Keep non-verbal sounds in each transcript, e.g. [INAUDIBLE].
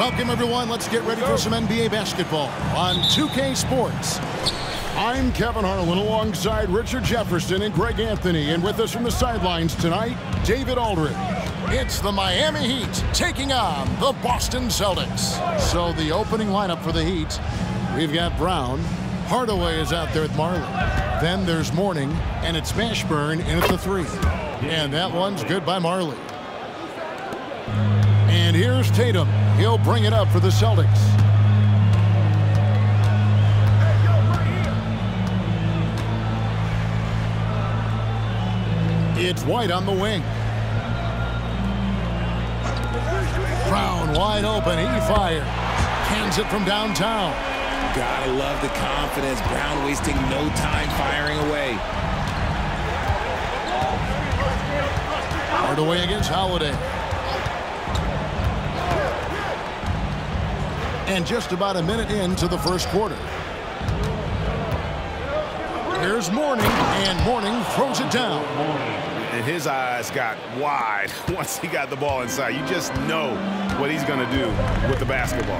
Welcome, everyone. Let's get ready for some NBA basketball on 2K Sports. I'm Kevin Harlan alongside Richard Jefferson and Greg Anthony. And with us from the sidelines tonight, David Aldridge. It's the Miami Heat taking on the Boston Celtics. So the opening lineup for the Heat, we've got Brown. Hardaway is out there with Majerle. Then there's Mourning, and it's Mashburn in at the three. And that one's good by Majerle. And here's Tatum. He'll bring it up for the Celtics. It's White on the wing. Brown wide open. He fires. Hands it from downtown. Gotta love the confidence. Brown wasting no time firing away. Hardaway against Holiday. And just about a minute into the first quarter. Here's Mourning, and Mourning throws it down. And his eyes got wide [LAUGHS] once he got the ball inside. You just know what he's going to do with the basketball.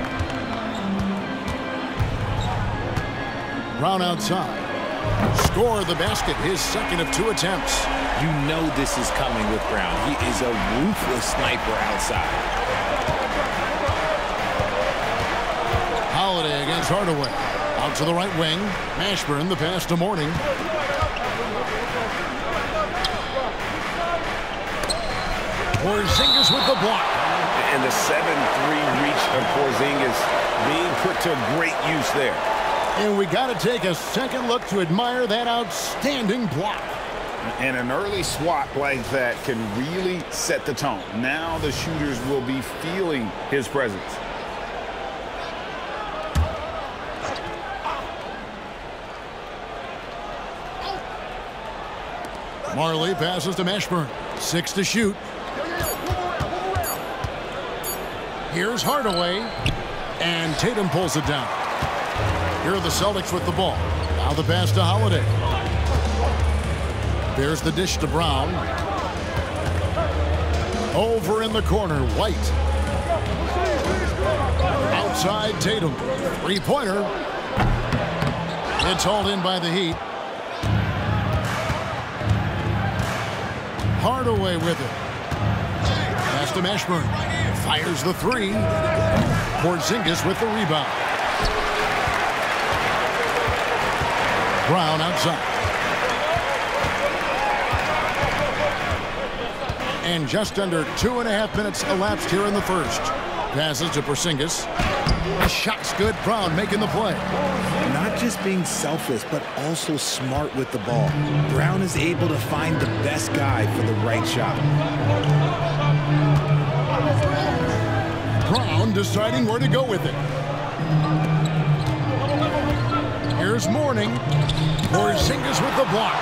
Brown outside. Score the basket, his second of two attempts. You know this is coming with Brown. He is a ruthless sniper outside. Holiday against Hardaway. Out to the right wing. Mashburn, the pass to Mourning. Porzingis with the block. And the 7-3 reach of Porzingis being put to great use there. And we got to take a second look to admire that outstanding block. And an early swat like that can really set the tone. Now the shooters will be feeling his presence. Majerle passes to Mashburn. Six to shoot. Here's Hardaway. And Tatum pulls it down. Here are the Celtics with the ball. Now the pass to Holiday. There's the dish to Brown. Over in the corner, White. Outside Tatum. Three-pointer. It's hauled in by the Heat. Hardaway with it. Pass to Mashburn. Fires the three. Porzingis with the rebound. Brown outside. And just under two and a half minutes elapsed here in the first. Passes to Porzingis. Shot's good. Brown making the play. Not just being selfless, but also smart with the ball. Brown is able to find the best guy for the right shot. Brown deciding where to go with it. Here's Mourning. Porzingis with the block.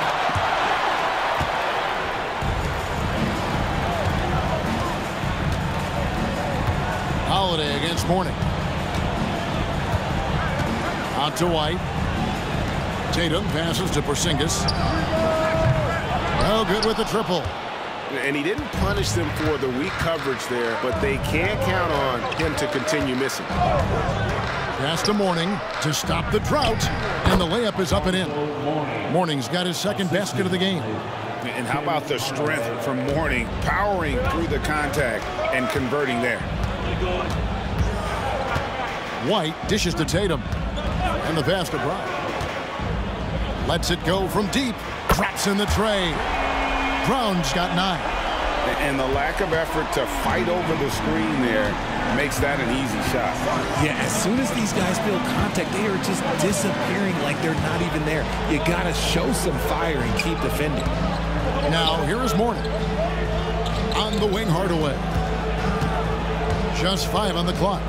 Holiday against Mourning. Out to White. Tatum passes to Porzingis. Well, good with the triple. And he didn't punish them for the weak coverage there, but they can't count on him to continue missing. Pass to Mourning to stop the drought, and the layup is up and in. Mourning's got his second basket of the game. And how about the strength from Mourning, powering through the contact and converting there. White dishes to Tatum, the pass to Brown. Lets it go from deep, drops in the tray. Brown's got nine. And the lack of effort to fight over the screen there makes that an easy shot. Yeah, as soon as these guys feel contact, they are just disappearing like they're not even there. You got to show some fire and keep defending. Now, here is Mourning. On the wing, Hardaway. Just five on the clock.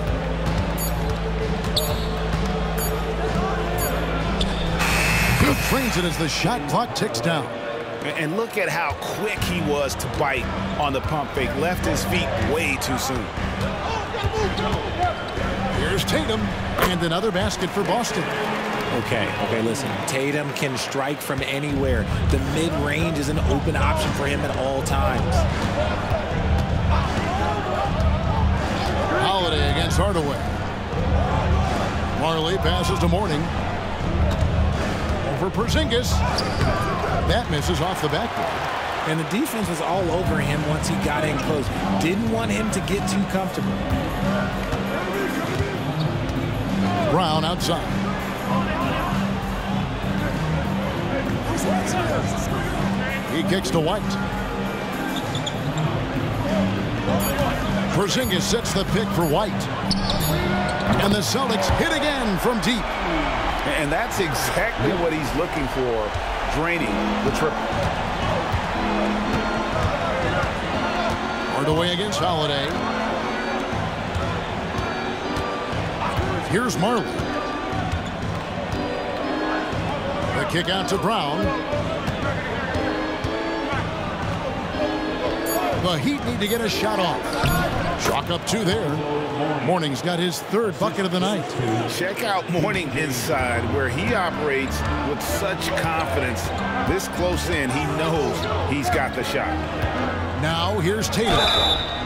He trains it as the shot clock ticks down. And look at how quick he was to bite on the pump fake. Left his feet way too soon. Here's Tatum, and another basket for Boston. Okay, okay, listen. Tatum can strike from anywhere. The mid-range is an open option for him at all times. Holiday against Hardaway. Majerle passes to Mourning. Over Porzingis. That misses off the backboard. And the defense was all over him once he got in close. Didn't want him to get too comfortable. Brown outside. He kicks to White. Porzingis sets the pick for White. And the Celtics hit again from deep. And that's exactly what he's looking for, draining the triple. Hardaway against Holiday. Here's Majerle. The kick out to Brown. The Heat need to get a shot off. Chalk up two there. Mourning's got his third bucket of the night. Check out Mourning inside where he operates with such confidence. This close in, he knows he's got the shot. Now here's Taylor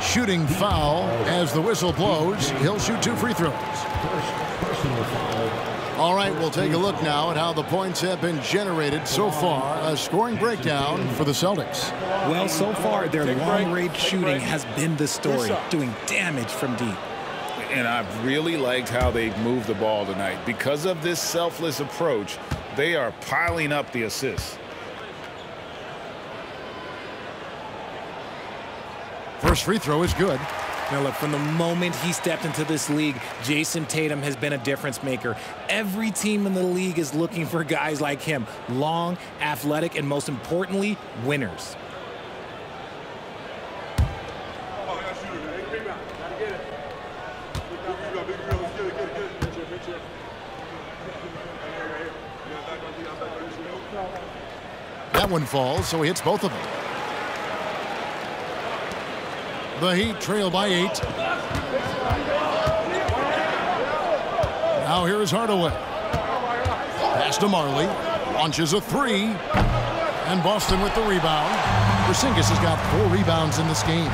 Shooting foul as the whistle blows. He'll shoot two free throws. All right, we'll take a look now at how the points have been generated so far. A scoring breakdown for the Celtics. Well, so far, their long-range shooting has been the story, doing damage from deep. And I've really liked how they've moved the ball tonight. Because of this selfless approach, they are piling up the assists. First free throw is good. Now, look, from the moment he stepped into this league, Jayson Tatum has been a difference maker. Every team in the league is looking for guys like him long, athletic, and most importantly, winners. That one falls, so he hits both of them. The Heat trail by eight. Now here is Hardaway. Pass to Majerle. Launches a three. And Boston with the rebound. Porzingis has got four rebounds in this game.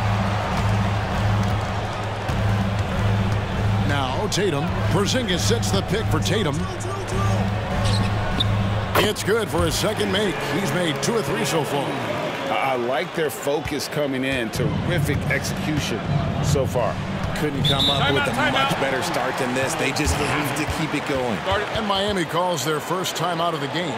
Now Tatum. Porzingis sets the pick for Tatum. It's good for his second make. He's made two or three so far. I like their focus coming in. Terrific execution so far. Couldn't come up with a much better start than this. They just need to keep it going. And Miami calls their first time out of the game.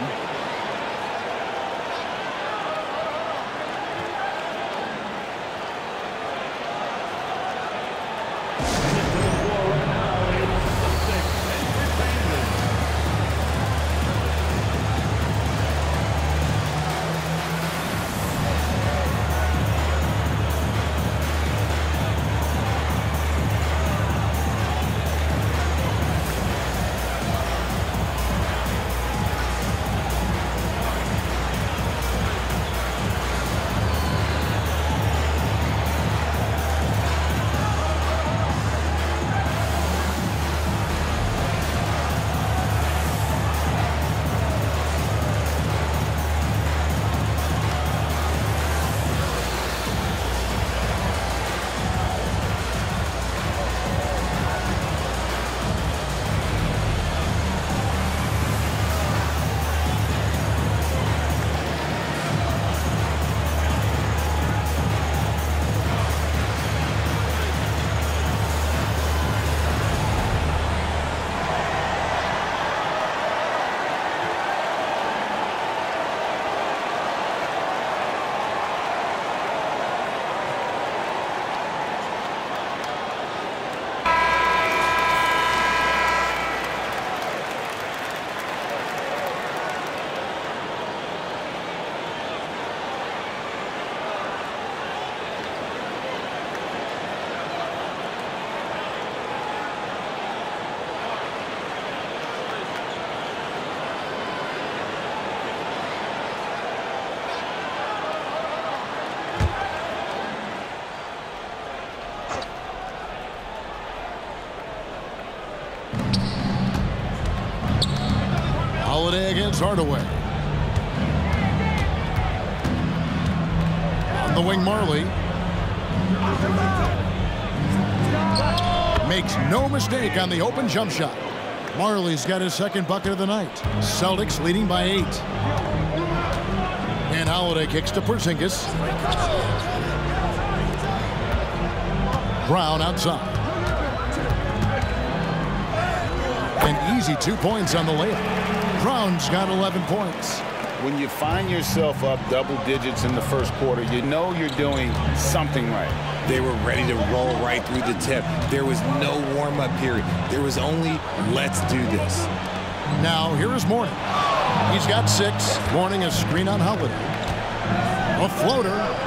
Against Hardaway. On the wing, Majerle. Makes no mistake on the open jump shot. Majerle's got his second bucket of the night. Celtics leading by eight. And Holiday kicks to Porzingis. Brown outside. Easy two points on the layup. Brown's got 11 points. When you find yourself up double digits in the first quarter, you know you're doing something right. They were ready to roll right through the tip. There was no warm-up period. There was only, let's do this. Now, here is Mourning. He's got six. Mourning a screen on Holiday. A floater.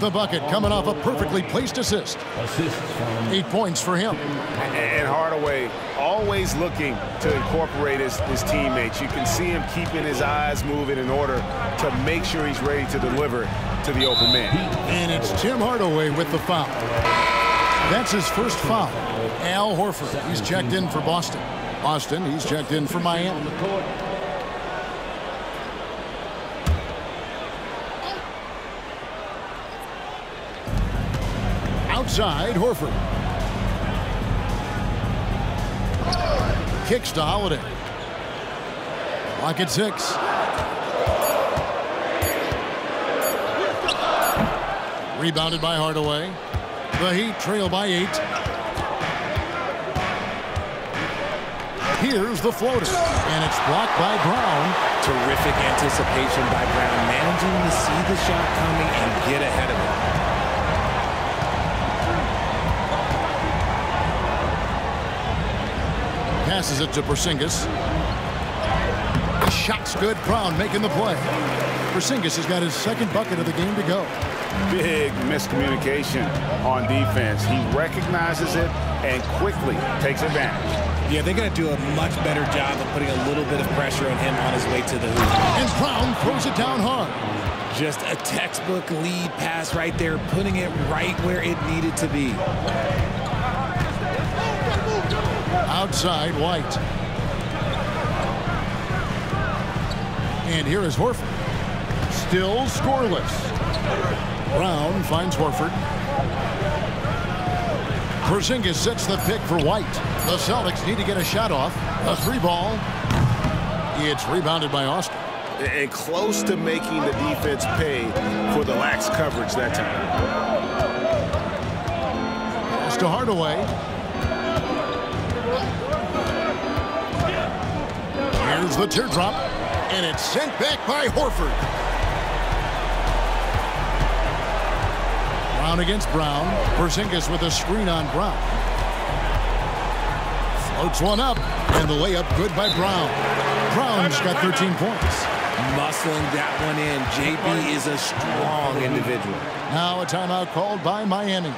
Count the bucket coming off a perfectly placed assist. Eight points for him. And Hardaway always looking to incorporate his, his teammates. You can see him keeping his eyes moving in order to make sure he's ready to deliver to the open man. And it's Tim Hardaway with the foul. That's his first foul. Al Horford, he's checked in for Boston. Boston, he's checked in for Miami. Outside, Horford. Kicks to Holiday. Lock at six. Rebounded by Hardaway. The Heat trail by eight. Here's the floater. And it's blocked by Brown. Terrific anticipation by Brown, managing to see the shot coming and get ahead of it. Passes it to Porzingis. The shot's good. Brown making the play. Porzingis has got his second bucket of the game to go. Big miscommunication on defense. He recognizes it and quickly takes advantage. Yeah, they're going to do a much better job of putting a little bit of pressure on him on his way to the hoop. And Brown throws it down hard. Just a textbook lead pass right there, putting it right where it needed to be. Outside, White. And here is Horford. Still scoreless. Brown finds Horford. Porzingis sets the pick for White. The Celtics need to get a shot off. A three ball. It's rebounded by Austin. And close to making the defense pay for the lax coverage that time. Pass to Hardaway. Here's the teardrop. And it's sent back by Horford. Brown against Brown. Porzingis with a screen on Brown. Floats one up. And the layup good by Brown. Brown's got 13 points. Muscling that one in. JB is a strong individual. Now a timeout called by Miami.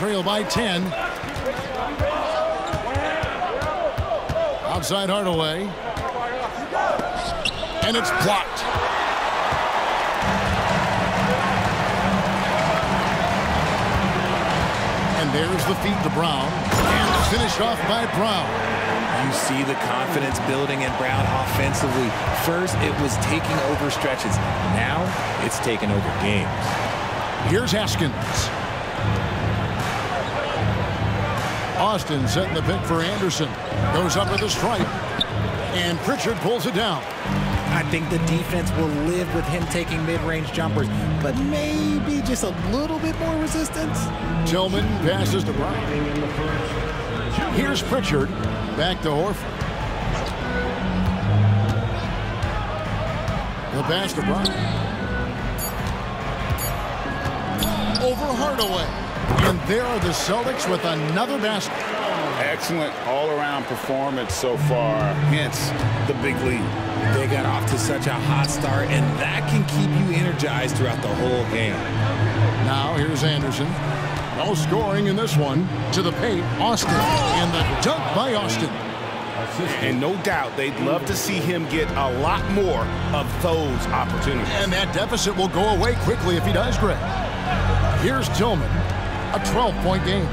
Trail by 10. Outside Hardaway. And it's blocked. And there's the feed to Brown. And finished off by Brown. You see the confidence building in Brown offensively. First, it was taking over stretches. Now, it's taking over games. Here's Askins. Austin setting the pick for Anderson. Goes up with a stripe. And Pritchard pulls it down. I think the defense will live with him taking mid-range jumpers, but maybe just a little bit more resistance. Tillman passes to Brown. Here's Pritchard. Back to Horford. The pass to Brown. over Hardaway. And there are the Celtics with another basket. Excellent all-around performance so far, hence the big lead. They got off to such a hot start, and that can keep you energized throughout the whole game. Now here's Anderson. No scoring in this one. To the paint, Austin. And the dunk by Austin. And no doubt they'd love to see him get a lot more of those opportunities. And that deficit will go away quickly if he does, Greg. Here's Tillman. A 12-point game.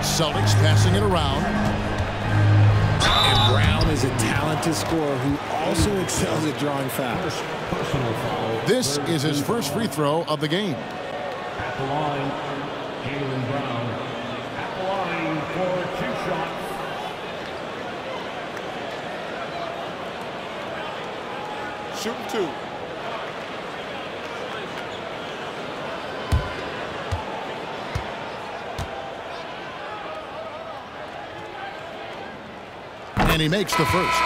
Celtics passing it around. And Brown is a talented scorer who also excels at drawing fouls. This is his first free throw of the game. At the line, Jaylen Brown. At the line for two shots. Shoot two. And he makes the first.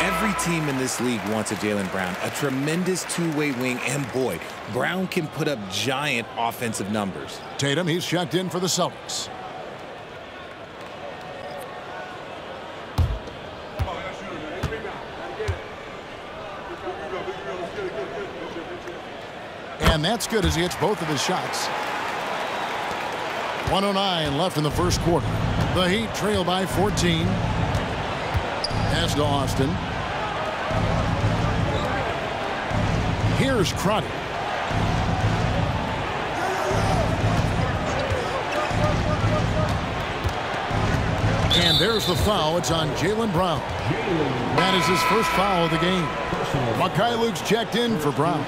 Every team in this league wants a Jaylen Brown, a tremendous two-way wing, and boy, Brown can put up giant offensive numbers. Tatum, he's checked in for the Celtics. And that's good as he hits both of his shots. 109 left in the first quarter. The Heat trail by 14. Pass to Austin. Here's Crotty. And there's the foul. It's on Jaylen Brown. That is his first foul of the game. Mykhailiuk's checked in for Brown.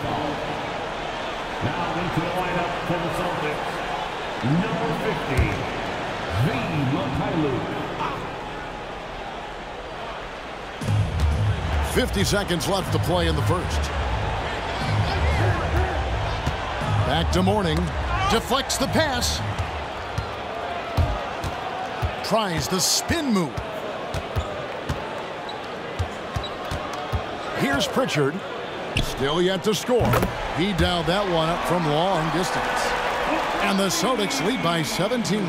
Now into the lineup for the Celtics. Number 50, V. Mykhailiuk. 50 seconds left to play in the first. Back to Mourning. Deflects the pass. Tries the spin move. Here's Pritchard. Still yet to score. He dialed that one up from long distance. And the Celtics lead by 17.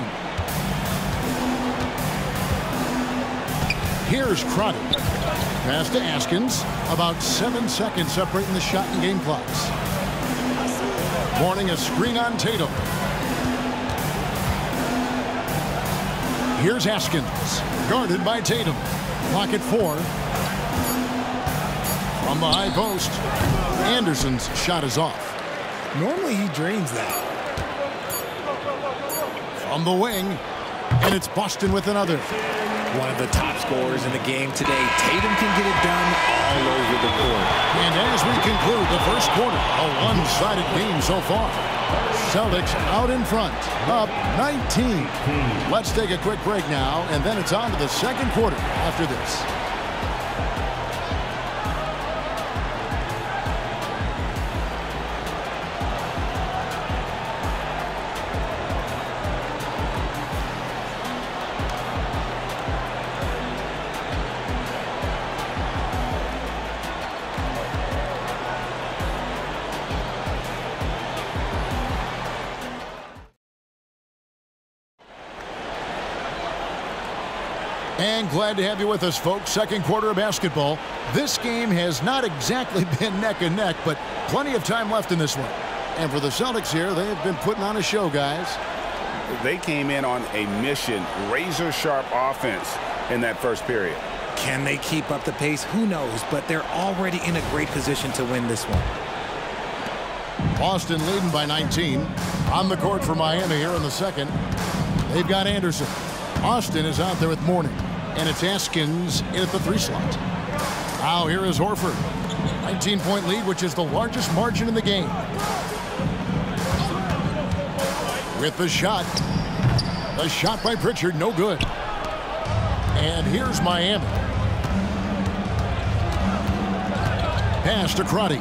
Here's Crotty. Pass to Askins. About seven seconds separating the shot and game clocks. Mourning a screen on Tatum. Here's Askins. Guarded by Tatum. Pocket four. From the high post. Anderson's shot is off. Normally he drains that. From the wing. And it's Boston with another. One of the top scorers in the game today. Tatum can get it done all over the court. And as we conclude the first quarter, a one-sided game so far. Celtics out in front, up 19. Let's take a quick break now, and then it's on to the second quarter after this. Glad to have you with us, folks. Second quarter of basketball. This game has not exactly [LAUGHS] been neck and neck, but plenty of time left in this one. And for the Celtics here, they've been putting on a show, guys. They came in on a mission, razor-sharp offense in that first period. Can they keep up the pace? Who knows, but they're already in a great position to win this one. Boston leading by 19. On the court for Miami here in the second. They've got Anderson. Austin is out there with Mourning. And it's Askins in at the three slot. Now here is Horford. 19-point lead, which is the largest margin in the game. With the shot. The shot by Pritchard, no good. And here's Miami. Pass to Crotty.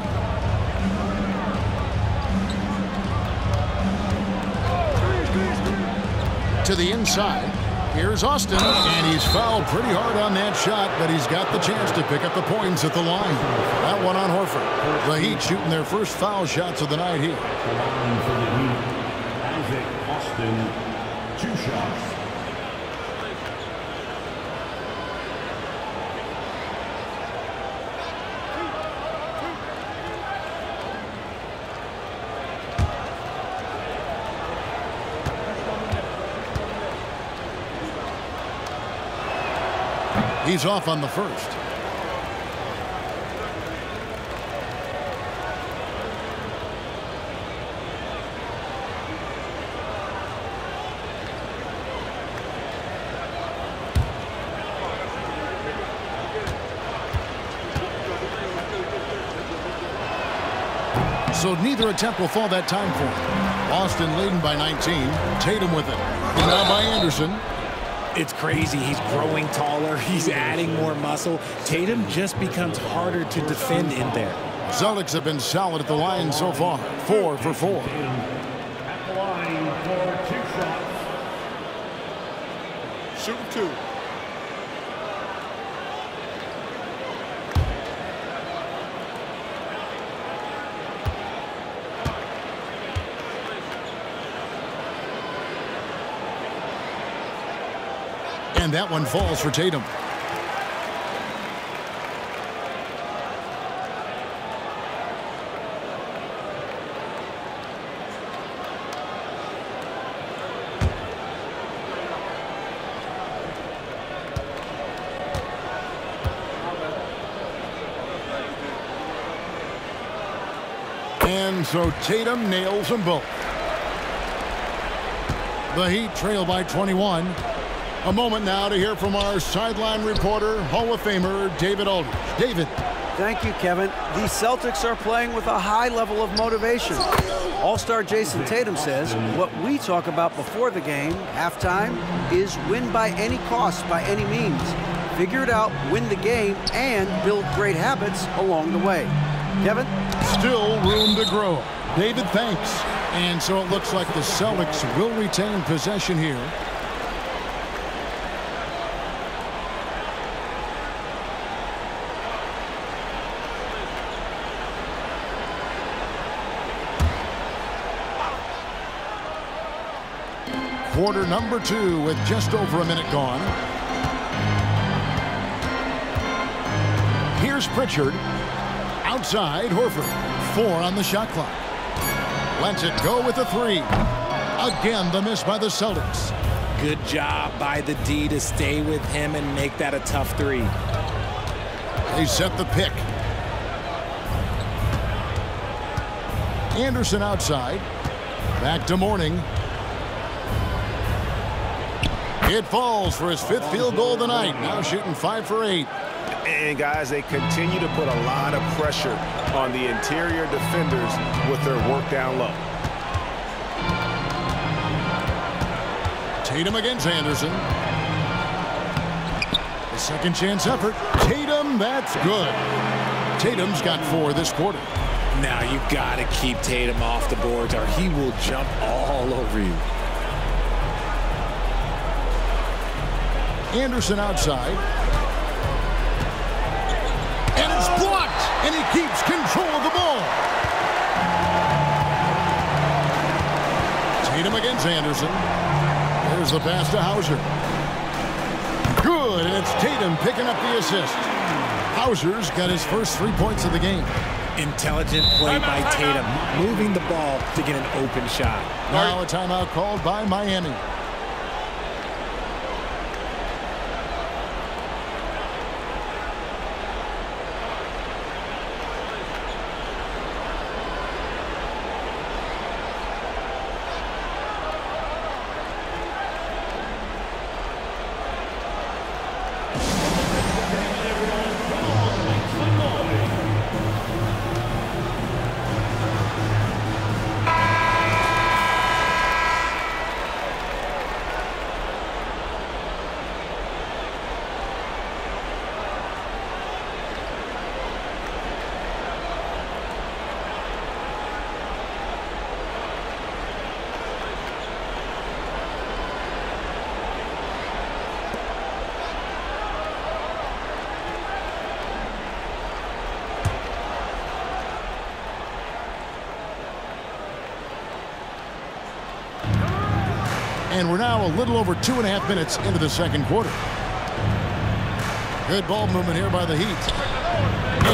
To the inside. Here's Austin, and he's fouled pretty hard on that shot, but he's got the chance to pick up the points at the line. That one on Horford. The Heat shooting their first foul shots of the night here. For the Heat, Isaac Austin, two shots. He's off on the first. So neither attempt will fall that time for him. Austin leading by 19. Tatum with it. And now by Anderson. It's crazy. He's growing taller. [LAUGHS] He's adding more muscle. Tatum just becomes harder to defend in there. Celtics have been solid at the line so far. Four for four. At the line for two that one falls for Tatum. And so Tatum nails them both. The Heat trail by 21. A moment now to hear from our sideline reporter, Hall of Famer David Aldridge. David. Thank you, Kevin. The Celtics are playing with a high level of motivation. All-star Jayson Tatum says what we talk about before the game, halftime, is win by any cost, by any means. Figure it out, win the game, and build great habits along the way. Kevin? Still room to grow. David, thanks. And so it looks like the Celtics will retain possession here. Quarter number two with just over a minute gone. Here's Pritchard. Outside, Horford. Four on the shot clock. Lets it go with a three. Again, the miss by the Celtics. Good job by the D to stay with him and make that a tough three. They set the pick. Anderson outside. Back to Mourning. It falls for his fifth field goal of the night. Now shooting five for eight. And guys, they continue to put a lot of pressure on the interior defenders with their work down low. Tatum against Anderson. The second chance effort. Tatum, that's good. Tatum's got four this quarter. Now you've got to keep Tatum off the boards or he will jump all over you. Anderson outside. And it's blocked. And he keeps control of the ball. Tatum against Anderson. There's the pass to Hauser. Good. And it's Tatum picking up the assist. Hauser's got his first three points of the game. Intelligent play by Tatum, moving the ball to get an open shot. Now a timeout called by Miami. And we're now a little over two and a half minutes into the second quarter. Good ball movement here by the Heat.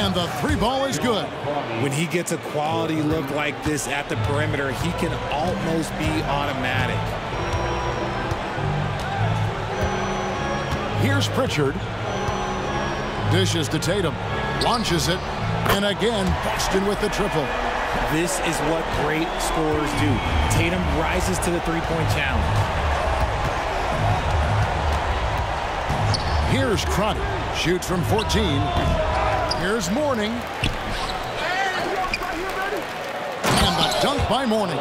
And the three ball is good. When he gets a quality look like this at the perimeter, he can almost be automatic. Here's Pritchard. Dishes to Tatum. Launches it. And again, Boston with the triple. This is what great scorers do. Tatum rises to the three-point challenge. Here's Crotty. Shoots from 14. Here's Mourning. And the dunk by Mourning.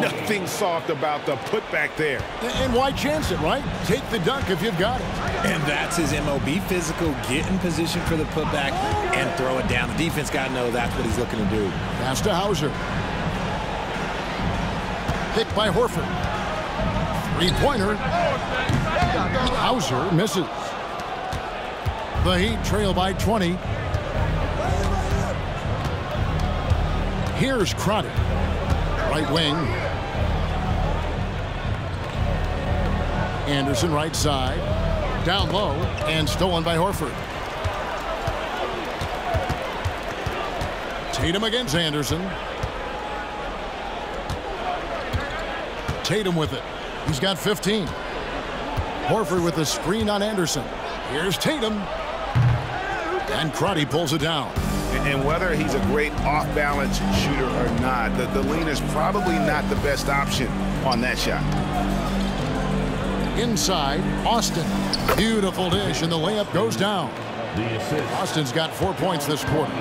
Nothing soft about the putback there. And why chance it, right? Take the dunk if you've got it. And that's his MO. Be physical, get in position for the putback, and throw it down. The defense got to know that's what he's looking to do. Pass to Hauser. Picked by Horford. Three-pointer. Hauser misses. The Heat trail by 20. Here's Crotty. Right wing. Anderson right side. Down low and stolen by Horford. Tatum against Anderson. Tatum with it. He's got 15. Horford with the screen on Anderson. Here's Tatum. And Crotty pulls it down. And whether he's a great off-balance shooter or not, the, the lean is probably not the best option on that shot. Inside, Austin. Beautiful dish, and the layup goes down. Austin's got four points this quarter.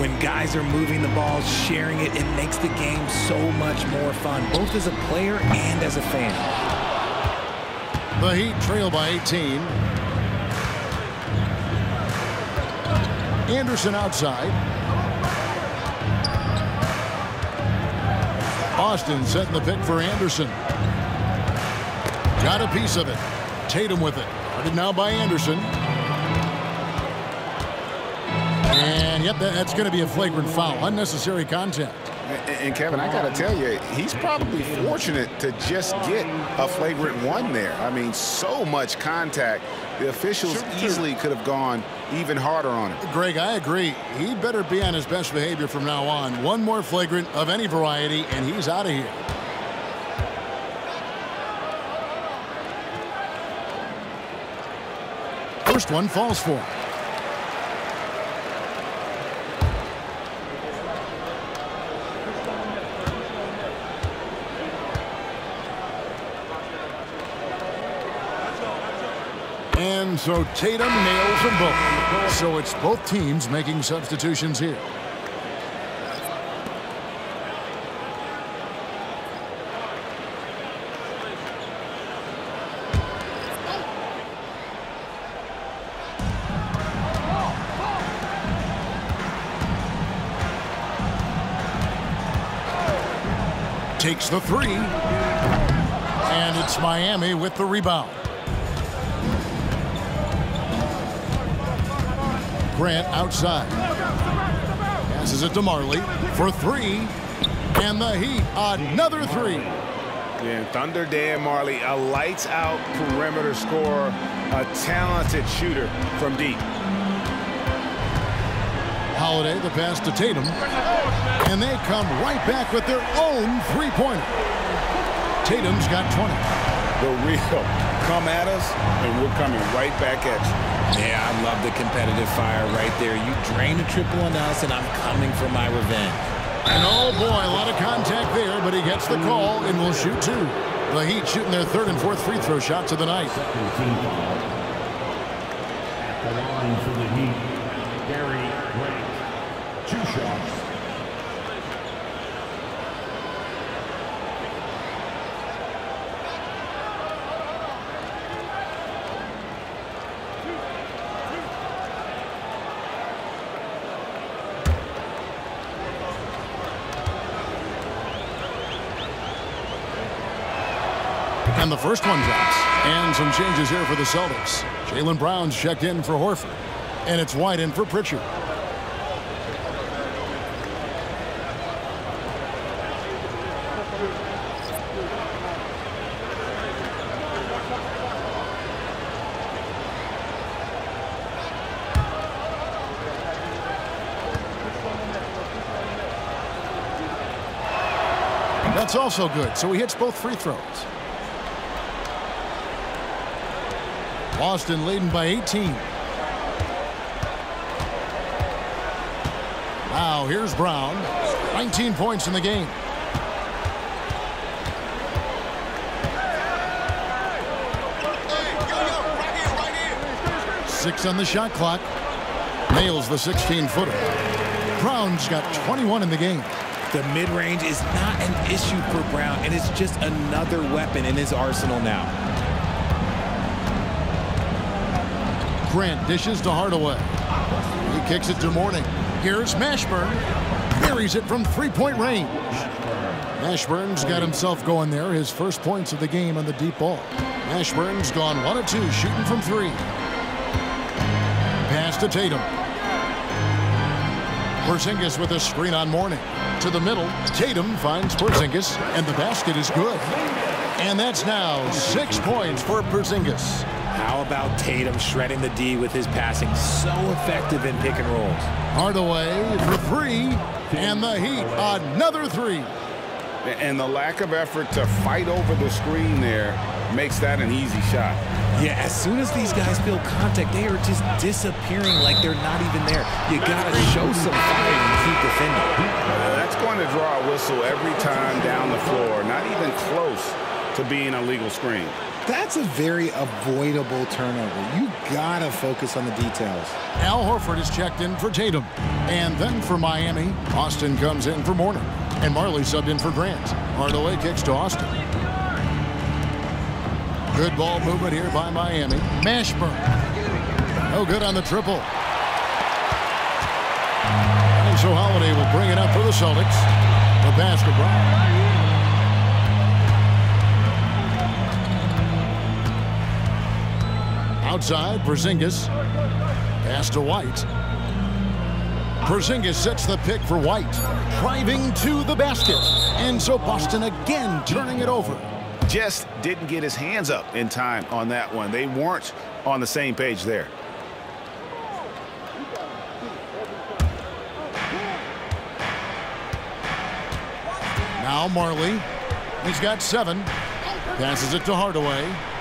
When guys are moving the ball, sharing it, it makes the game so much more fun, both as a player and as a fan. The Heat trail by 18. Anderson outside. Austin setting the pick for Anderson. Got a piece of it. Tatum with it. Guarded now by Anderson. And yep, that's going to be a flagrant foul. Unnecessary contact. And, Kevin, I got to tell you, he's probably fortunate to just get a flagrant one there. I mean, so much contact. The officials easily could have gone even harder on him. Greg, I agree. He better be on his best behavior from now on. One more flagrant of any variety, and he's out of here. First one falls for him. And so Tatum nails them both. So it's both teams making substitutions here. Takes the three. And it's Miami with the rebound. Grant outside. Passes it to Majerle for three. And the Heat, another three. Yeah, Thunder Dan Majerle, a lights-out perimeter scorer, a talented shooter from deep. Holiday, the pass to Tatum. And they come right back with their own three-pointer. Tatum's got 20. The real come at us, and we're coming right back at you. Yeah, I love the competitive fire right there. You drain a triple on us, and I'm coming for my revenge. And oh boy, a lot of contact there, but he gets the call and will shoot two. The Heat shooting their third and fourth free throw shots of the night. And the first one drops. And some changes here for the Celtics. Jaylen Brown's checked in for Horford. And it's wide in for Pritchard. That's also good. So he hits both free throws. Boston leading by 18. Now here's Brown. 19 points in the game. Six on the shot clock. Nails the 16-footer. Brown's got 21 in the game. The mid-range is not an issue for Brown, and it's just another weapon in his arsenal now. Grant dishes to Hardaway. He kicks it to Mourning. Here's Mashburn. Buries it from three-point range. Mashburn's got himself going there. His first points of the game on the deep ball. Mashburn's gone one of two, shooting from three. Pass to Tatum. Porzingis with a screen on Mourning. To the middle, Tatum finds Porzingis, and the basket is good. And that's now six points for Porzingis. How about Tatum shredding the D with his passing? So effective in pick and rolls. Hardaway for three, and the Heat another three. And the lack of effort to fight over the screen there makes that an easy shot. Yeah, as soon as these guys feel contact, they are just disappearing like they're not even there. You got to show some fire and keep defending. Uh, that's going to draw a whistle every time down the floor. Not even close to being a legal screen. That's a very avoidable turnover. You got to focus on the details. Al Horford is checked in for Tatum. And then for Miami, Austin comes in for Mourning. And Majerle subbed in for Grant. Hardaway kicks to Austin. Good ball movement here by Miami. Mashburn. No good on the triple. And so Holiday will bring it up for the Celtics. The basket Outside, Porzingis. Pass to White. Porzingis sets the pick for White. Driving to the basket. And so Boston again turning it over. Just didn't get his hands up in time on that one. They weren't on the same page there. Now Majerle. He's got seven. Passes it to Hardaway.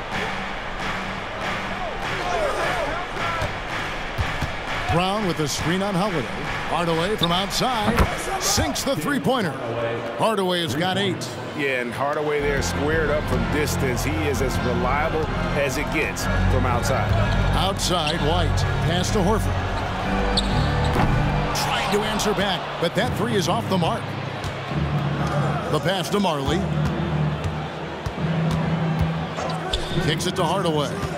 Brown with the screen on Holiday. Hardaway from outside sinks the three-pointer. Hardaway has got eight. Yeah, and Hardaway there squared up from distance. He is as reliable as it gets from outside. Outside, White. Pass to Horford. Trying to answer back, but that three is off the mark. The pass to Majerle. Kicks it to Hardaway.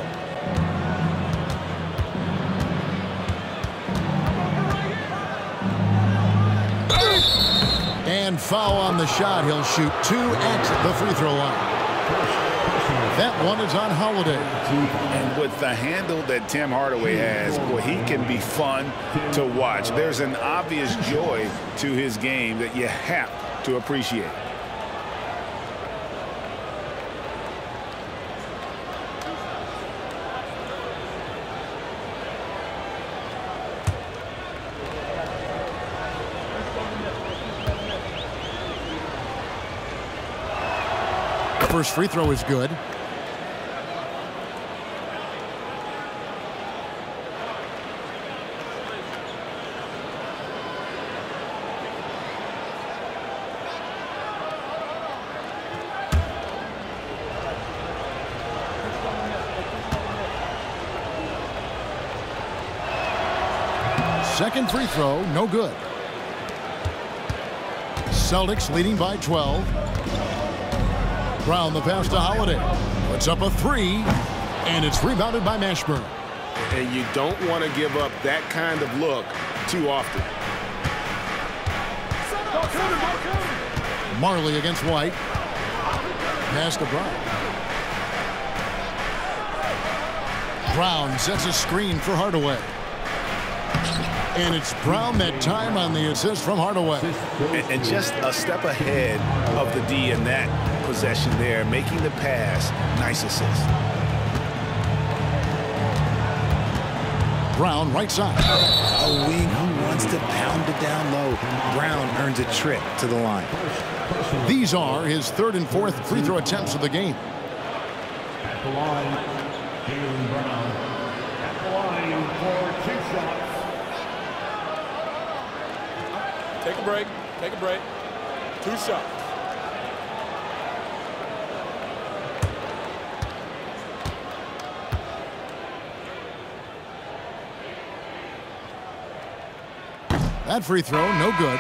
Foul on the shot. He'll shoot two at the free throw line. That one is on Holiday. And with the handle that Tim Hardaway has, boy, he can be fun to watch. There's an obvious joy to his game that you have to appreciate. First free throw is good. Second free throw, no good. Celtics leading by 12. Brown the pass to Holiday. Puts up a three, and it's rebounded by Mashburn. And you don't want to give up that kind of look too often. Majerle against White. Pass to Brown. Brown sets a screen for Hardaway. And it's Brown that time on the assist from Hardaway. And, and just a step ahead of the D in that possession there, making the pass. Nice assist. Brown right side. A wing who wants to pound it down low. Brown earns a trip to the line. These are his third and fourth free throw attempts of the game. At the line, Jaylen Brown. At the line for two shots. Take a break. Take a break. Two shots. That free throw, no good.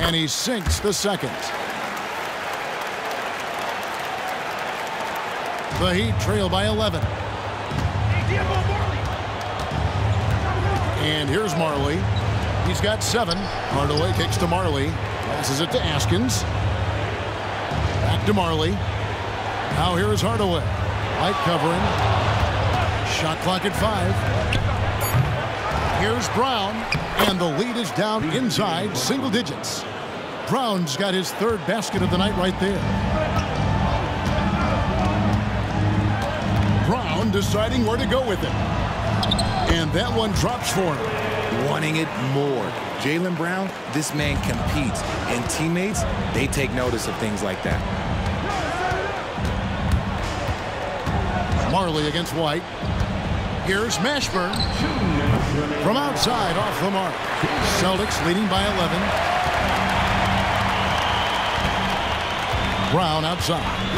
And he sinks the second. The Heat trail by 11. And here's Majerle. He's got seven. Hardaway kicks to Majerle. Passes it to Askins. Back to Majerle. Now here is Hardaway. Light covering. Shot clock at five. Here's Brown. And the lead is down inside single digits. Brown's got his third basket of the night right there. Brown deciding where to go with it. And that one drops for him. Wanting it more. Jaylen Brown, this man competes. And teammates, they take notice of things like that. Majerle against White. Here's Mashburn. From outside off the mark. Celtics leading by 11. Brown outside.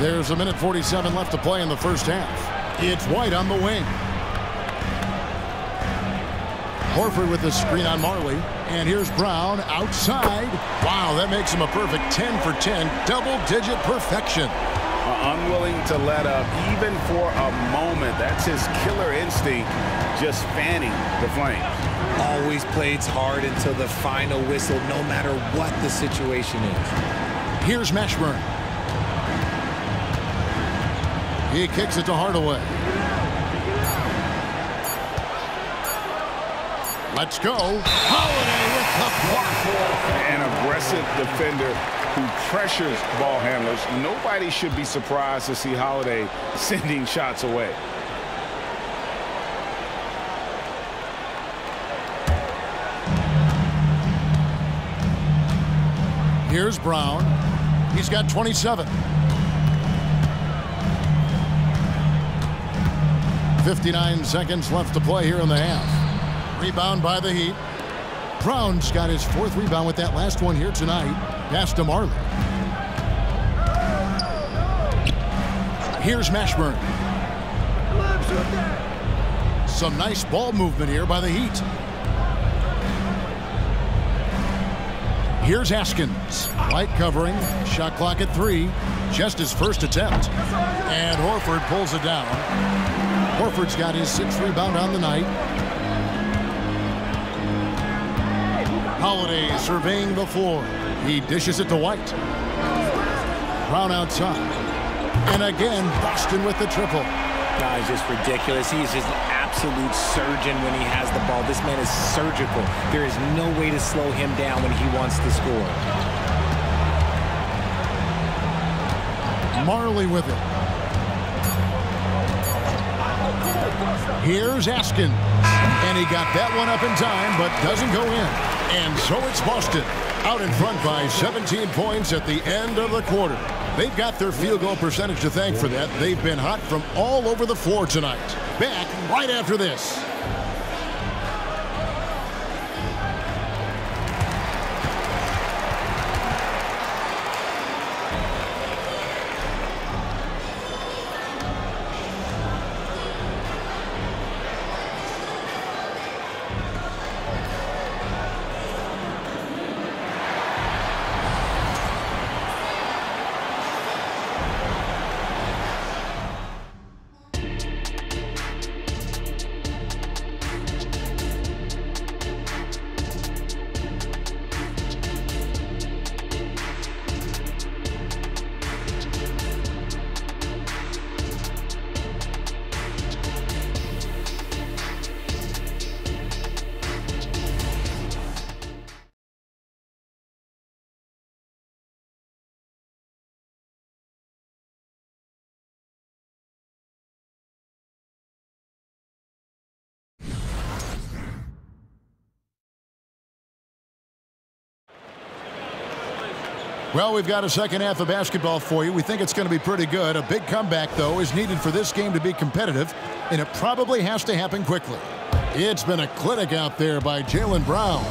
There's a minute 47 left to play in the first half. It's White on the wing. Horford with the screen on Majerle. And here's Brown outside. Wow, that makes him a perfect 10 for 10. Double-digit perfection. Uh, unwilling to let up even for a moment. That's his killer instinct just fanning the flames. Always plays hard until the final whistle, no matter what the situation is. Here's Mashburn. He kicks it to Hardaway. Let's go. Holiday with the block. An aggressive defender who pressures ball handlers. Nobody should be surprised to see Holiday [LAUGHS] sending shots away. Here's Brown. He's got 27. 59 seconds left to play here in the half. Rebound by the Heat. Brown's got his fourth rebound with that last one here tonight. Pass to Majerle. Here's Mashburn. Some nice ball movement here by the Heat. Here's Askins. Light covering. Shot clock at three. Just his first attempt. And Horford pulls it down. Horford's got his sixth rebound on the night. Holiday surveying the floor. He dishes it to White. Brown outside. And again, Boston with the triple. Guy's just ridiculous. He's just an absolute surgeon when he has the ball. This man is surgical. There is no way to slow him down when he wants to score. Majerle with it. Here's Askin. And he got that one up in time, but doesn't go in. And so it's Boston out in front by 17 points at the end of the quarter. They've got their field goal percentage to thank for that. They've been hot from all over the floor tonight. Back right after this. Well, we've got a second half of basketball for you. We think it's going to be pretty good. A big comeback, though, is needed for this game to be competitive, and it probably has to happen quickly. It's been a clinic out there by Jaylen Brown.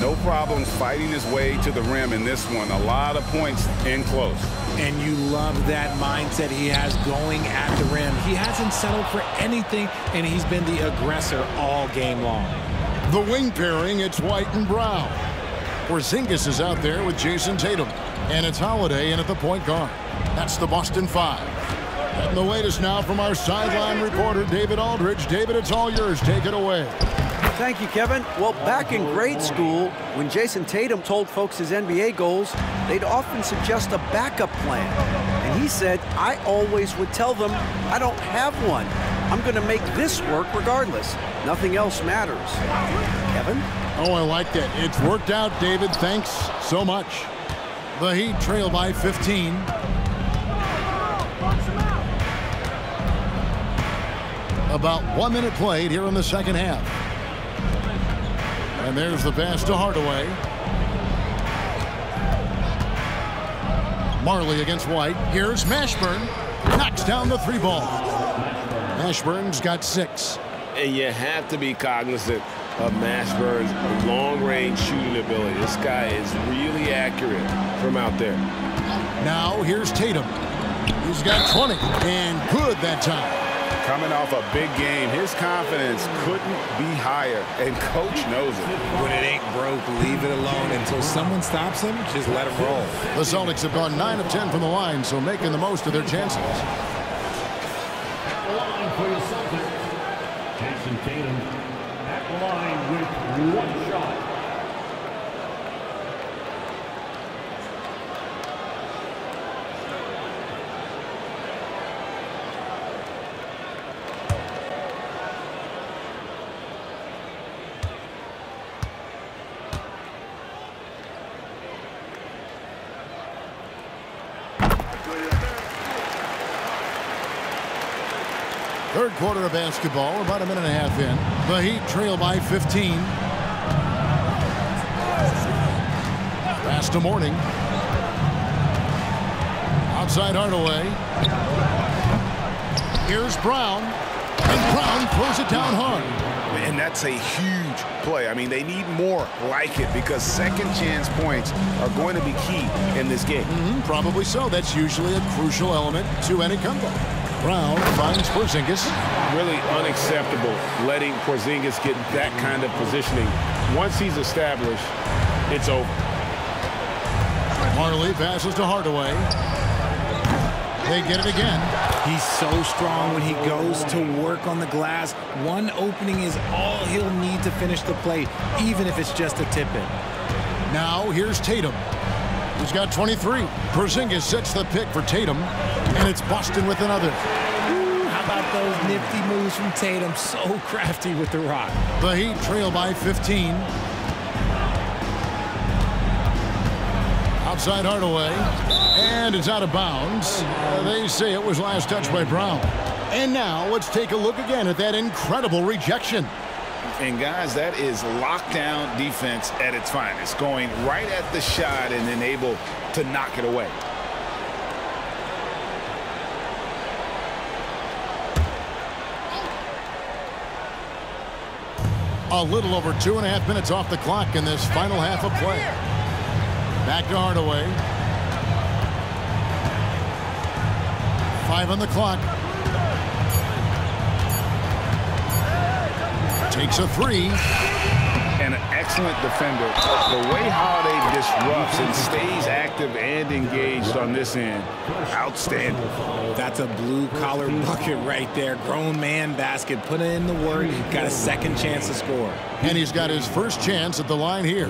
No problems fighting his way to the rim in this one. A lot of points in close. And you love that mindset he has going at the rim. He hasn't settled for anything, and he's been the aggressor all game long. The wing pairing, it's White and Brown. Porzingis is out there with Jayson Tatum. And it's Holiday in at the point guard. That's the Boston Five. And the latest now from our sideline reporter, David Aldridge. David, it's all yours. Take it away. Thank you, Kevin. Well, back in grade school, when Jayson Tatum told folks his NBA goals, they'd often suggest a backup plan. And he said, I always would tell them, I don't have one. I'm going to make this work regardless. Nothing else matters. Kevin? Oh, I like that. It's worked out, David. Thanks so much. The Heat trail by 15. About one minute played here in the second half. And there's the pass to Hardaway. Majerle against White. Here's Mashburn. Knocks down the three ball. Mashburn's got six. And you have to be cognizant of Mashburn's long-range shooting ability. This guy is really accurate from out there. Now here's Tatum. He's got 20 and good that time. Coming off a big game, his confidence couldn't be higher, and coach knows it. When it ain't broke, leave it alone until someone stops him. Just let him roll. The Celtics have gone 9 of 10 from the line, so making the most of their chances. At the line for the Celtics, Jayson Tatum at the line with one shot. Third quarter of basketball, about a minute and a half in. The Heat trail by 15. Pass to Mourning. Outside Hardaway. Here's Brown. And Brown throws it down hard. And that's a huge play. I mean, they need more like it because second chance points are going to be key in this game. Mm -hmm, probably so. That's usually a crucial element to any comeback. Brown finds Porzingis. Really unacceptable letting Porzingis get that kind of positioning. Once he's established, it's over. Majerle passes to Hardaway. They get it again. He's so strong when he goes to work on the glass. One opening is all he'll need to finish the play, even if it's just a tip-in. Now here's Tatum. He's got 23. Porzingis sets the pick for Tatum, and it's Boston with another. Ooh, how about those nifty moves from Tatum? So [LAUGHS] crafty with the rock. The Heat trail by 15. Outside Hardaway, and it's out of bounds. Uh, they say it was last touched by Brown. And now let's take a look again at that incredible rejection. And guys, that is lockdown defense at its finest, going right at the shot and then able to knock it away. A little over two and a half minutes off the clock in this final half of play. Back to Hardaway. Five on the clock. Takes a three. And an excellent defender. The way Holiday disrupts and stays active and engaged on this end, outstanding. That's a blue-collar bucket right there. Grown man basket. Put in the work. Got a second chance to score. And he's got his first chance at the line here.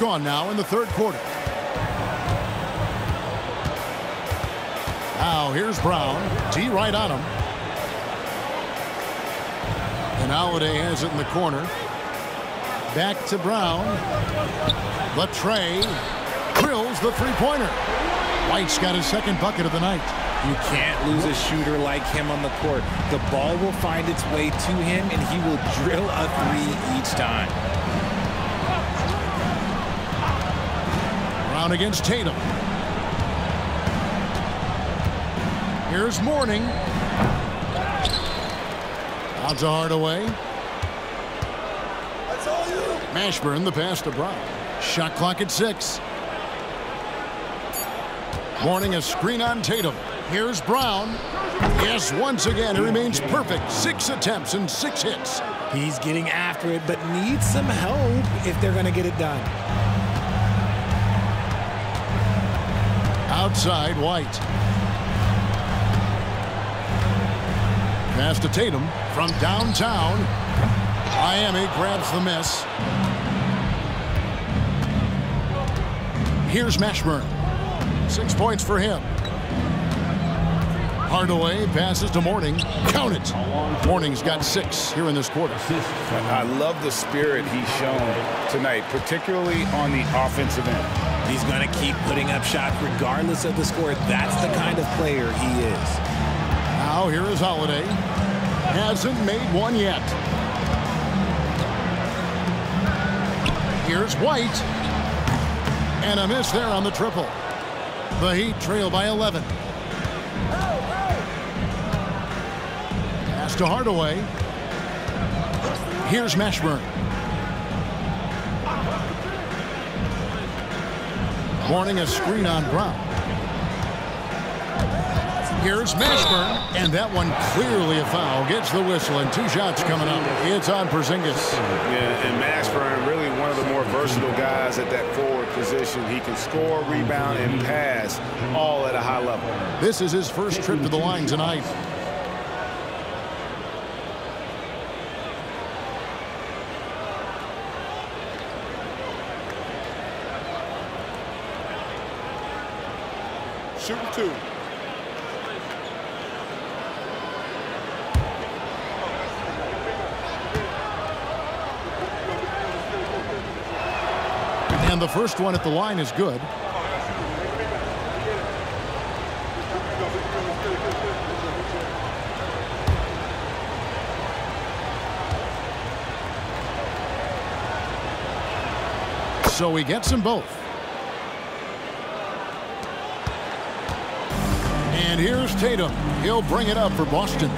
Gone now in the third quarter. Now here's Brown. T right on him. And Holiday has it in the corner. Back to Brown. Latre drills the three-pointer. White's got his second bucket of the night. You can't lose a shooter like him on the court. The ball will find its way to him, and he will drill a three each time. Against Tatum. Here's Mourning. Out to Hardaway. Mashburn, the pass to Brown. Shot clock at six. Mourning a screen on Tatum. Here's Brown. Yes, once again, he remains perfect. Six attempts and six hits. He's getting after it, but needs some help if they're going to get it done. Outside, White. Pass to Tatum from downtown. Miami grabs the miss. Here's Mashburn. Six points for him. Hardaway passes to Mourning. Count it. Mourning's got six here in this quarter. I love the spirit he's shown tonight, particularly on the offensive end. He's going to keep putting up shots regardless of the score. That's the kind of player he is. Now here is Holiday. Hasn't made one yet. Here's White. And a miss there on the triple. The Heat trail by 11. Pass to Hardaway. Here's Mashburn. Mourning a screen on Brown. Here's Mashburn, and that one clearly a foul. Gets the whistle, and two shots coming up. It's on Porzingis. Yeah, and Mashburn really one of the more versatile guys at that forward position. He can score, rebound, and pass all at a high level. This is his first trip to the line tonight. Shooting two. And the first one at the line is good. So he gets them both. Tatum. He'll bring it up for Boston.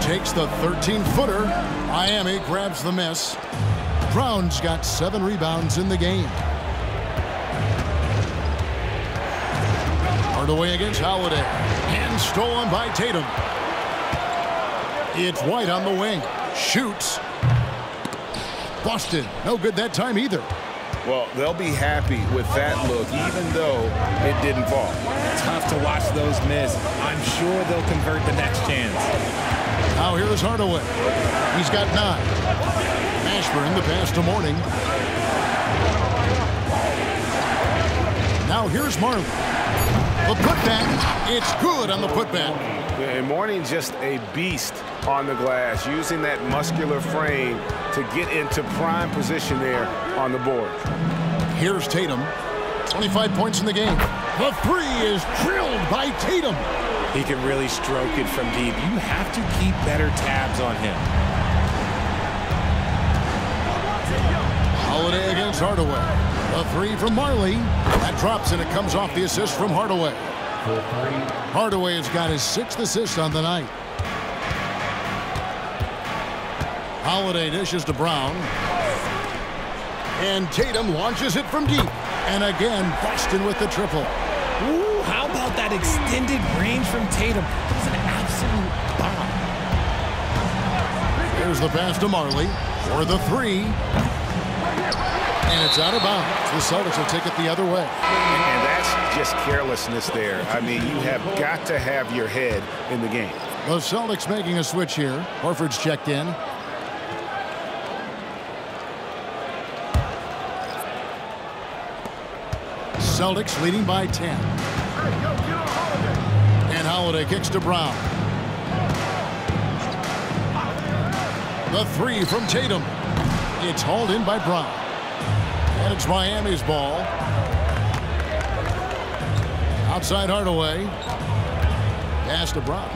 Takes the 13-footer. Miami grabs the miss. Brown's got seven rebounds in the game. Hardaway against Holiday. And stolen by Tatum. It's White on the wing. Shoots. Boston. No good that time either. Well, they'll be happy with that look, even though it didn't fall. Tough to watch those miss. I'm sure they'll convert the next chance. Now here's Hardaway. He's got nine. Mashburn the pass to Mourning. Now here's Majerle. The putback. It's good on the putback. And Mourning just a beast on the glass, using that muscular frame to get into prime position there on the board. Here's Tatum. 25 points in the game. The three is drilled by Tatum. He can really stroke it from deep. You have to keep better tabs on him. Holiday against Hardaway. A three from Majerle. That drops and it comes off the assist from Hardaway. Hardaway has got his sixth assist on the night. Holiday dishes to Brown. And Tatum launches it from deep. And again, Boston with the triple. Ooh, how about that extended range from Tatum? It's an absolute bomb. Here's the pass to Majerle for the three. And it's out of bounds. The Celtics will take it the other way. And that's just carelessness there. I mean, you have got to have your head in the game. The Celtics making a switch here. Horford's checked in. Celtics leading by 10. And Holiday kicks to Brown. The three from Tatum. It's hauled in by Brown. And it's Miami's ball. Outside Hardaway. Pass to Brown.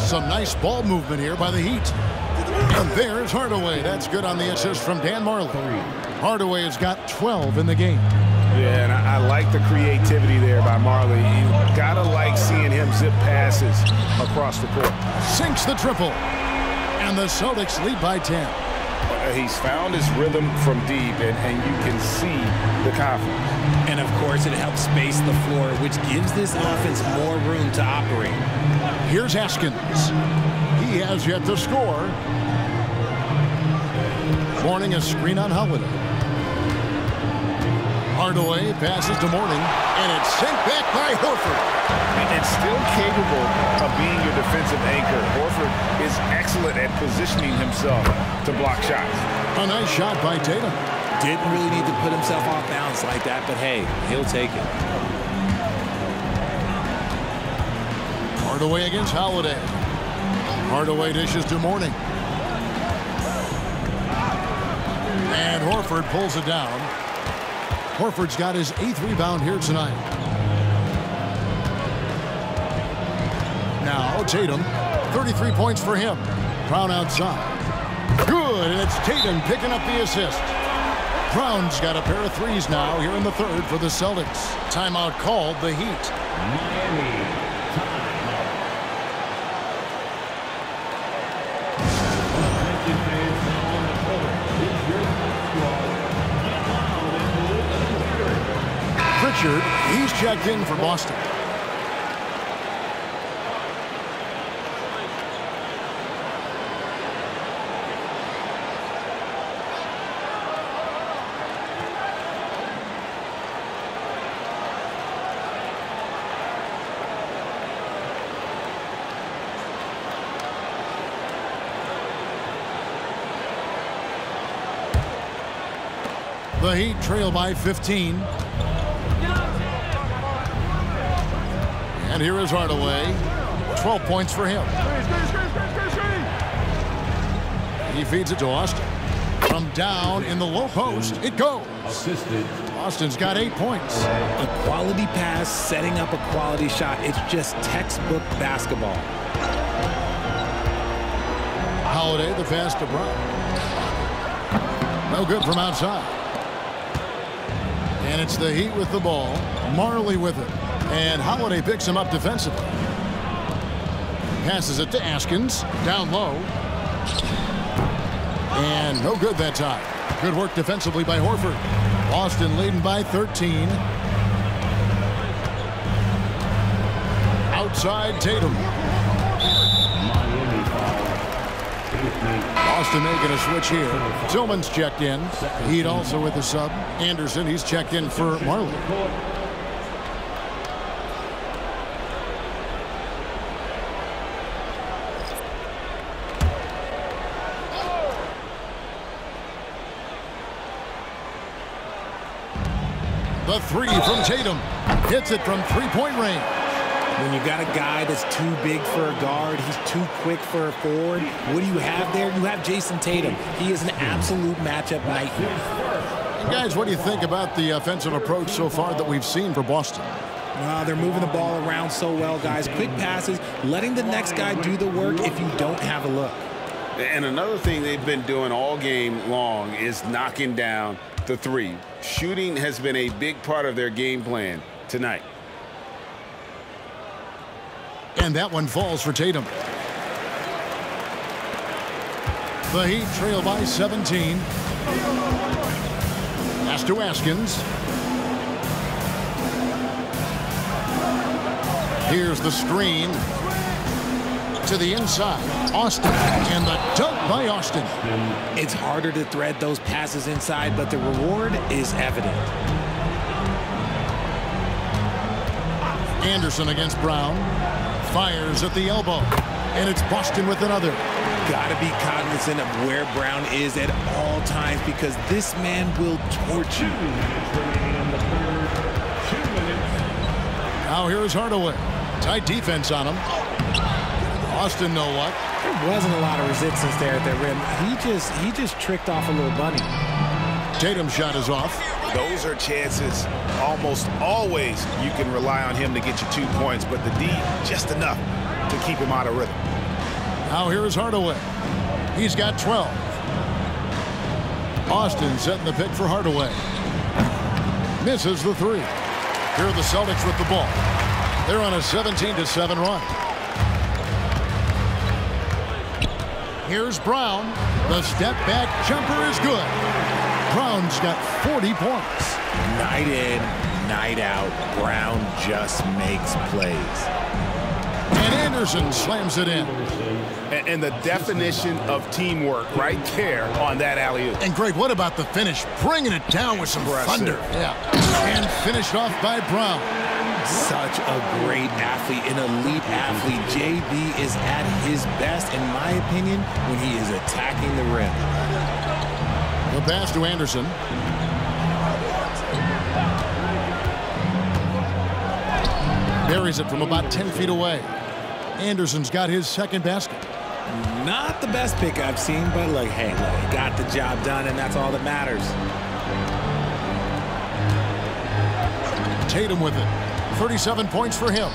Some nice ball movement here by the Heat. And [CLEARS THROAT] there's Hardaway. That's good on the assist from Dan Majerle. Hardaway has got 12 in the game. Yeah, and I, I like the creativity there by Majerle. You gotta like seeing him zip passes across the court. Sinks the triple. And the Celtics lead by 10. Uh, He's found his rhythm from deep, and, and you can see the confidence. And of course, it helps space the floor, which gives this offense more room to operate. Here's Askins. He has yet to score. Mourning a screen on Holiday. Hardaway passes to Mourning, and it's sent back by Horford. And it's still capable of being your defensive anchor. Horford is excellent at positioning himself to block shots. A nice shot by Tatum. Didn't really need to put himself off balance like that, but hey, he'll take it. Hardaway against Holiday. Hardaway dishes to Mourning. And Horford pulls it down. Horford's got his eighth rebound here tonight. Now Tatum, 33 points for him. Brown outside. Good, and it's Tatum picking up the assist. Brown's got a pair of threes now here in the third for the Celtics. Timeout called the Heat. Miami. He's checked in for Boston. The Heat trail by 15. And here is Hardaway. 12 points for him. He feeds it to Austin. From down in the low post, it goes. Assisted. Austin's got eight points. A quality pass, setting up a quality shot. It's just textbook basketball. Holiday, the pass to Brown. No good from outside. And it's the Heat with the ball. Majerle with it. And Holiday picks him up defensively. Passes it to Askins. Down low. And no good that time. Good work defensively by Horford. Boston leading by 13. Outside Tatum. Boston making a switch here. Tillman's checked in. Heat also with the sub. Anderson, he's checked in for Majerle. The three from Tatum. Hits it from three-point range. When you got a guy that's too big for a guard, he's too quick for a forward, what do you have there? You have Jayson Tatum. He is an absolute matchup nightmare. And guys, what do you think about the offensive approach so far that we've seen for Boston? Wow, they're moving the ball around so well, guys. Quick passes, letting the next guy do the work if you don't have a look. And another thing they've been doing all game long is knocking down the three. Shooting has been a big part of their game plan tonight. And that one falls for Tatum. The Heat trail by 17. Pass to Askins. Here's the screen. To the inside. Austin. And the dunk by Austin. It's harder to thread those passes inside, but the reward is evident. Anderson against Brown. Fires at the elbow. And it's Boston with another. Got to be cognizant of where Brown is at all times because this man will torch you. Now here's Hardaway. Tight defense on him. Austin know what. There wasn't a lot of resistance there at the rim. He just he just tricked off a little bunny. Tatum shot is off. Those are chances almost always you can rely on him to get you two points, but the D just enough to keep him out of rhythm. Now here's Hardaway. He's got 12. Austin setting the pick for Hardaway. Misses the three. Here are the Celtics with the ball. They're on a 17-7 run. Here's Brown. The step back jumper is good. Brown's got 40 points. Night in, night out, Brown just makes plays. And Anderson slams it in. And, and the definition of teamwork right there on that alley-oop. And Greg, what about the finish? Bringing it down with some Impressive. thunder. Yeah. And finished off by Brown. Such a great athlete, an elite athlete. JB is at his best, in my opinion, when he is attacking the rim. The pass to Anderson. Buries it from about 10 feet away. Anderson's got his second basket. Not the best pick I've seen, but like, hey, look, he got the job done, and that's all that matters. Tatum with it. 37 points for him.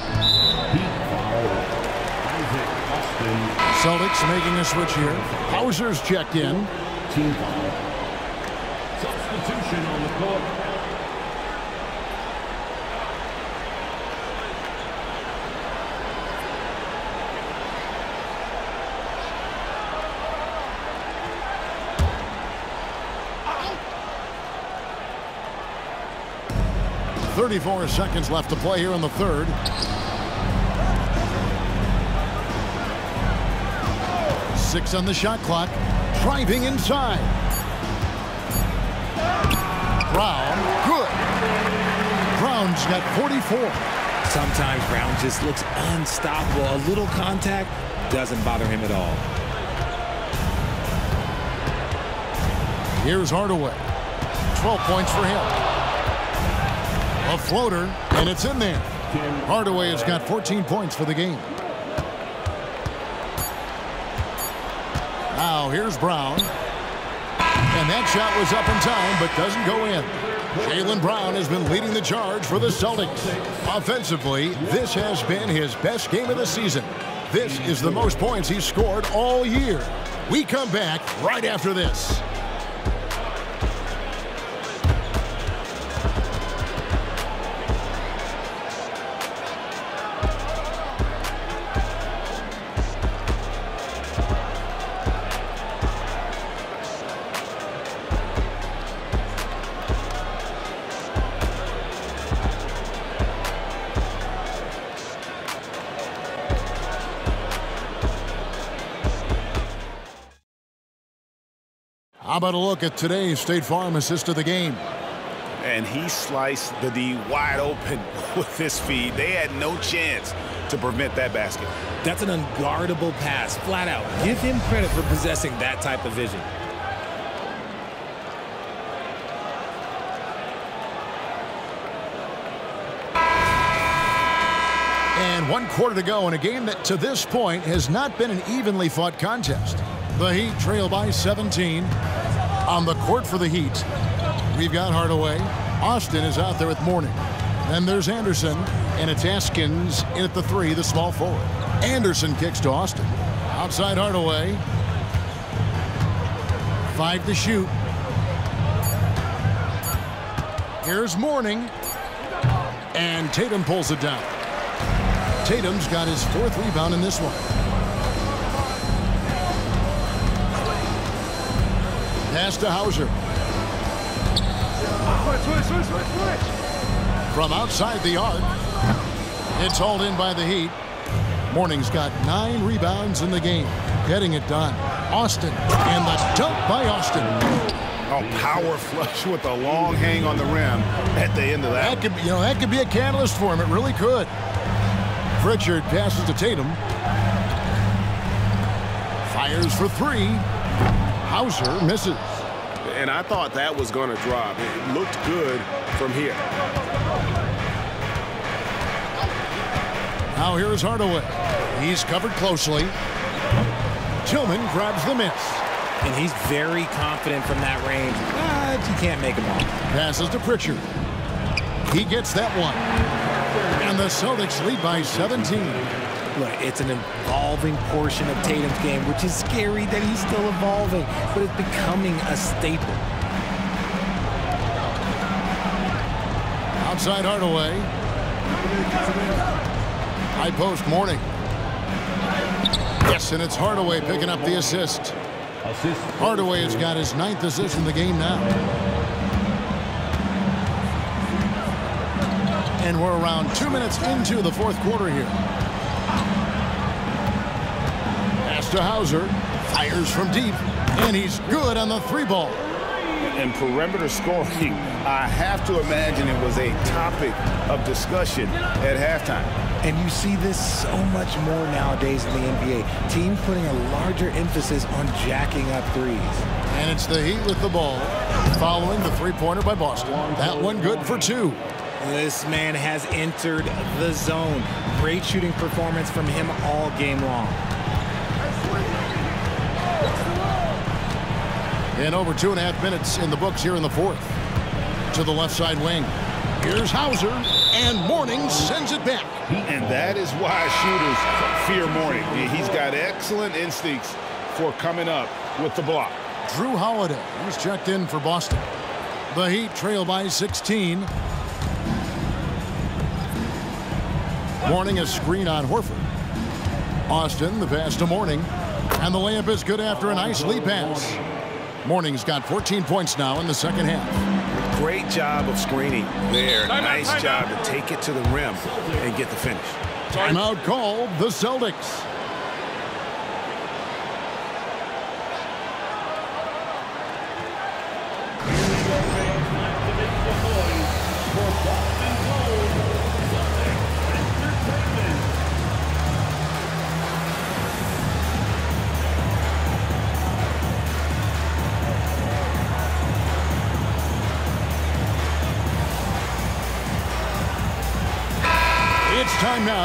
Celtics making a switch here. Hauser's checked in. Substitution on the court. Thirty-four seconds left to play here in the third. Six on the shot clock. Driving inside. Brown, good. Brown's got 44. Sometimes Brown just looks unstoppable. A little contact doesn't bother him at all. Here's Hardaway. 12 points for him. A floater, and it's in there. Hardaway has got 14 points for the game. Now here's Brown. And that shot was up in time, but doesn't go in. Jaylen Brown has been leading the charge for the Celtics. Offensively, this has been his best game of the season. This is the most points he's scored all year. We come back right after this. How about a look at today's State Farm assist of the game? And he sliced the D wide open [LAUGHS] with this feed. They had no chance to prevent that basket. That's an unguardable pass, flat out. Give him credit for possessing that type of vision. And one quarter to go in a game that to this point has not been an evenly fought contest. The Heat trail by 17 on the court for the Heat. We've got Hardaway. Austin is out there with Mourning. Then there's Anderson, and it's Askins in at the three, the small forward. Anderson kicks to Austin. Outside Hardaway. Five to shoot. Here's Mourning. And Tatum pulls it down. Tatum's got his fourth rebound in this one. Pass to Hauser. From outside the arc. It's hauled in by the Heat. Mourning's got nine rebounds in the game. Getting it done. Austin. And the dunk by Austin. Oh, power flush with a long hang on the rim at the end of that. That could, you know, that could be a catalyst for him. It really could. Pritchard passes to Tatum. Fires for three. Hauser misses. And I thought that was going to drop. It looked good from here. Now here's Hardaway. He's covered closely. Tillman grabs the miss. And he's very confident from that range, but you can't make him all. Passes to Pritchard. He gets that one. And the Celtics lead by 17. Look, it's an evolving portion of Tatum's game, which is scary that he's still evolving, but it's becoming a staple. Outside Hardaway. High post Mourning. Yes, and it's Hardaway picking up the assist. Assist. Hardaway has got his ninth assist in the game now. And we're around two minutes into the fourth quarter here. Pass to Hauser. Fires from deep. And he's good on the three ball. And perimeter scoring, I have to imagine it was a topic of discussion at halftime. And you see this so much more nowadays in the NBA. Teams putting a larger emphasis on jacking up threes. And it's the Heat with the ball. Following the three-pointer by Boston. That one good for two. This man has entered the zone. Great shooting performance from him all game long. And over two and a half minutes in the books here in the fourth. To the left side wing. Here's Hauser. And Mourning sends it back. And that is why shooters fear Mourning. He's got excellent instincts for coming up with the block. Jrue Holiday was checked in for Boston. The Heat trail by 16. Mourning a screen on Horford. Austin, the pass to Mourning. And the layup is good after a nice lead pass. Mourning's got 14 points now in the second half. Great job of screening there. Nice job to take it to the rim and get the finish. Timeout called the Celtics.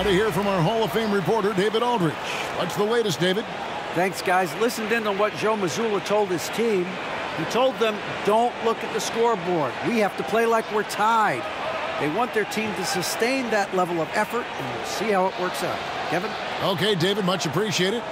To hear from our Hall of Fame reporter, David Aldridge. What's the latest, David? Thanks, guys. Listened in on what Joe Mazzulla told his team. He told them, don't look at the scoreboard. We have to play like we're tied. They want their team to sustain that level of effort, and we'll see how it works out. Kevin? Okay, David, much appreciated.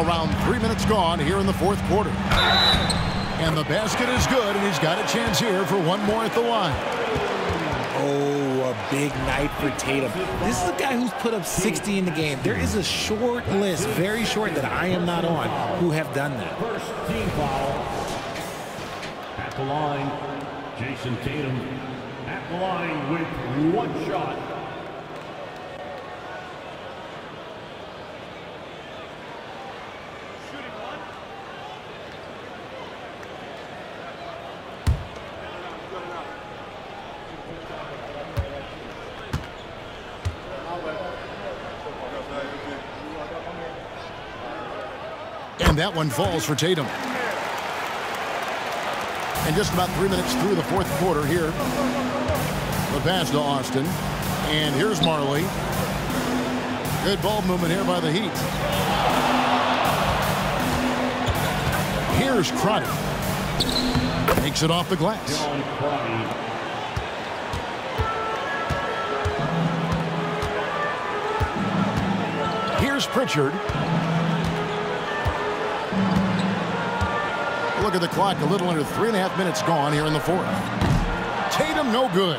Around three minutes gone here in the fourth quarter. And the basket is good, and he's got a chance here for one more at the line. Oh, a big night for Tatum. This is a guy who's put up 60 in the game. There is a short list, very short, that I am not on, who have done that. First team foul. At the line, Jayson Tatum. At the line with one shot. That one falls for Tatum. And just about three minutes through the fourth quarter here. The pass to Austin. And here's Majerle. Good ball movement here by the Heat. Here's Crotty. Takes it off the glass. Here's Pritchard. Look at the clock. A little under three and a half minutes gone here in the fourth. Tatum no good.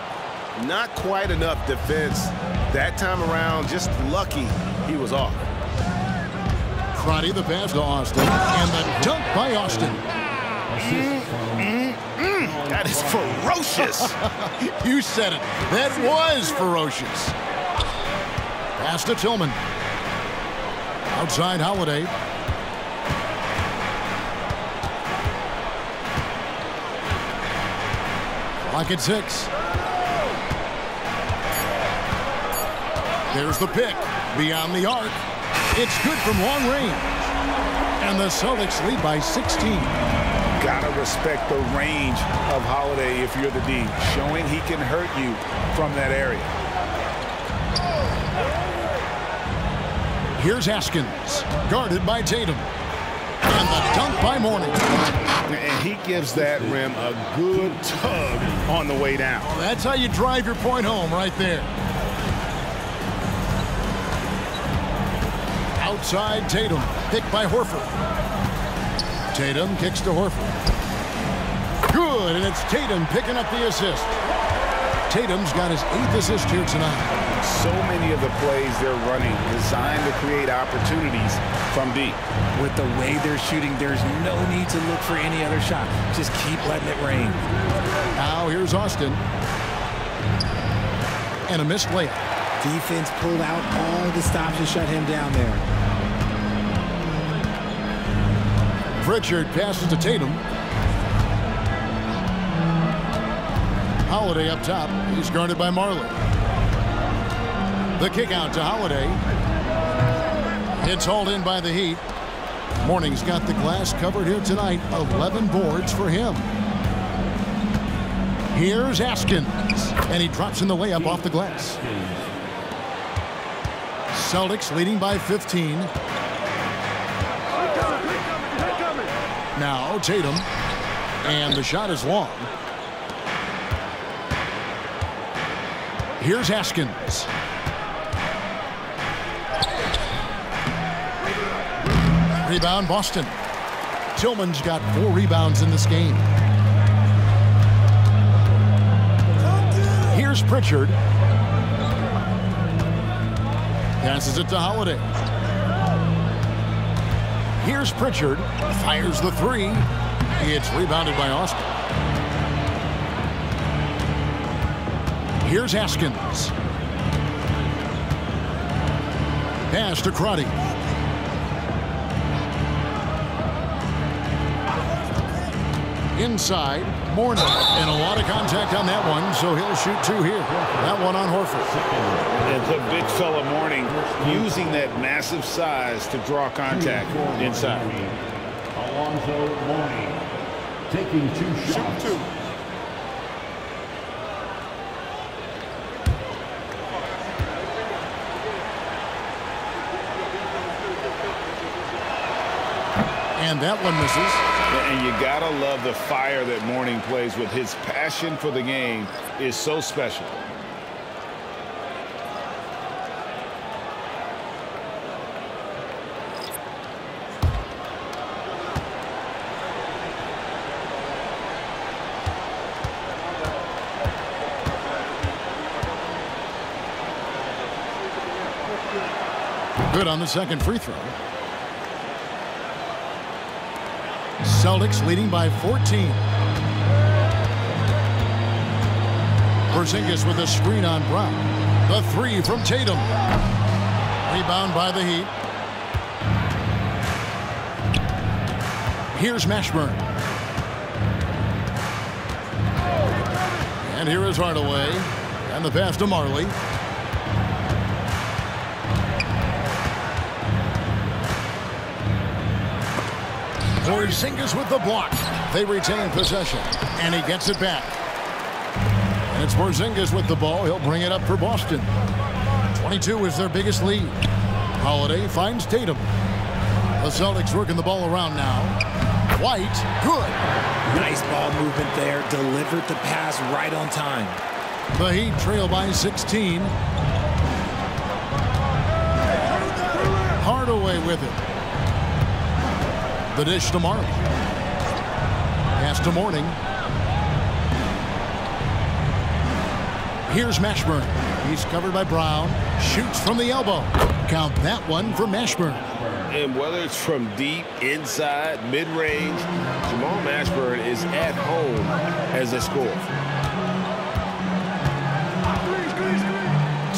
Not quite enough defense that time around. Just lucky he was off. Crotty the pass to Austin. And the dunk by Austin. That is ferocious. [LAUGHS] You said it. That was ferocious. Pass to Tillman. Outside Holiday. Clock at six. There's the pick. Beyond the arc. It's good from long range. And the Celtics lead by 16. Gotta respect the range of Holiday if you're the D, showing he can hurt you from that area. Here's Askins, guarded by Tatum. And the dunk by Mourning. And he gives that rim a good tug on the way down. That's how you drive your point home right there. Outside Tatum, picked by Horford. Tatum kicks to Horford. Good, and it's Tatum picking up the assist. Tatum's got his eighth assist here tonight. So many of the plays they're running designed to create opportunities from deep. With the way they're shooting, there's no need to look for any other shot. Just keep letting it rain. Now here's Austin. And a missed layup. Defense pulled out all the stops to shut him down there. Pritchard passes to Tatum. Holiday up top. He's guarded by Majerle. The kick out to Holiday. It's hauled in by the Heat. Mourning's got the glass covered here tonight. 11 boards for him. Here's Askins. And he drops in the layup off the glass. Celtics leading by 15. Now Tatum. And the shot is long. Here's Askins. Rebound Boston. Tillman's got four rebounds in this game. Here's Pritchard. Passes it to Holiday. Here's Pritchard. Fires the three. It's rebounded by Austin. Here's Askins. Pass to Crotty. Inside, Mourning. And a lot of contact on that one, so he'll shoot two here. That one on Horford. And the big fella Mourning using that massive size to draw contact inside. Alonzo Mourning taking two shots. And that one misses. And you gotta love the fire that Mourning plays with. His passion for the game is so special. Good on the second free throw. Celtics leading by 14. Porzingis with a screen on Brown. The three from Tatum. Rebound by the Heat. Here's Mashburn. And here is Hardaway. And the pass to Majerle. Porzingis with the block. They retain possession. And he gets it back. And it's Porzingis with the ball. He'll bring it up for Boston. 22 is their biggest lead. Holiday finds Tatum. The Celtics working the ball around now. White, good. Nice ball movement there. Delivered the pass right on time. The Heat trail by 16. Hardaway with it. The dish to Majerle. Pass to Mourning. Here's Mashburn. He's covered by Brown. Shoots from the elbow. Count that one for Mashburn. And whether it's from deep, inside, mid-range, Jamal Mashburn is at home as a scorer.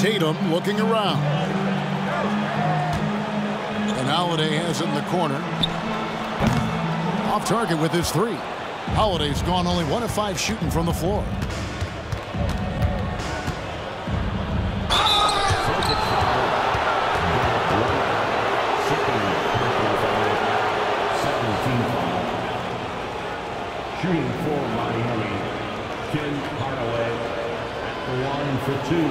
Tatum looking around. And Holiday has it in the corner. Off target with his three. Holiday's gone only one of five shooting from the floor. Shooting for Miami, Ken Hardaway at the line for two.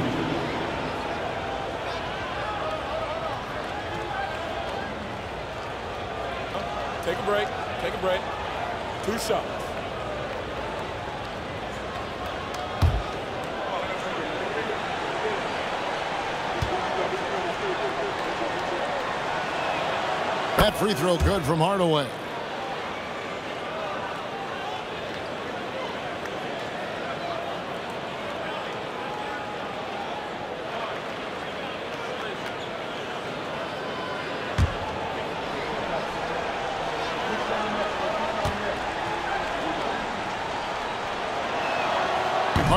Take a break. Take a break. Two shots. That free throw good from Hardaway.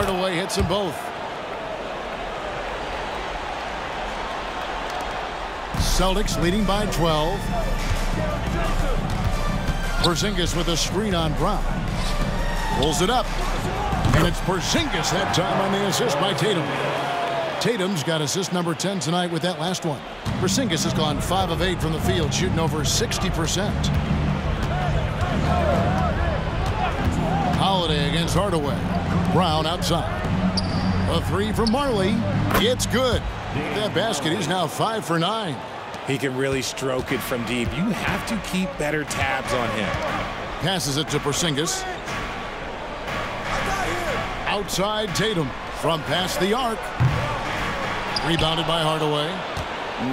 Hardaway hits them both. Celtics leading by 12. Porzingis with a screen on Brown. Pulls it up. And it's Porzingis that time on the assist by Tatum. Tatum's got assist number 10 tonight with that last one. Porzingis has gone 5 of 8 from the field, shooting over 60%. Holiday against Hardaway. Brown outside. A three from Majerle. It's good. With that basket, he's now 5 for 9. He can really stroke it from deep. You have to keep better tabs on him. Passes it to Porzingis. Outside Tatum from past the arc. Rebounded by Hardaway.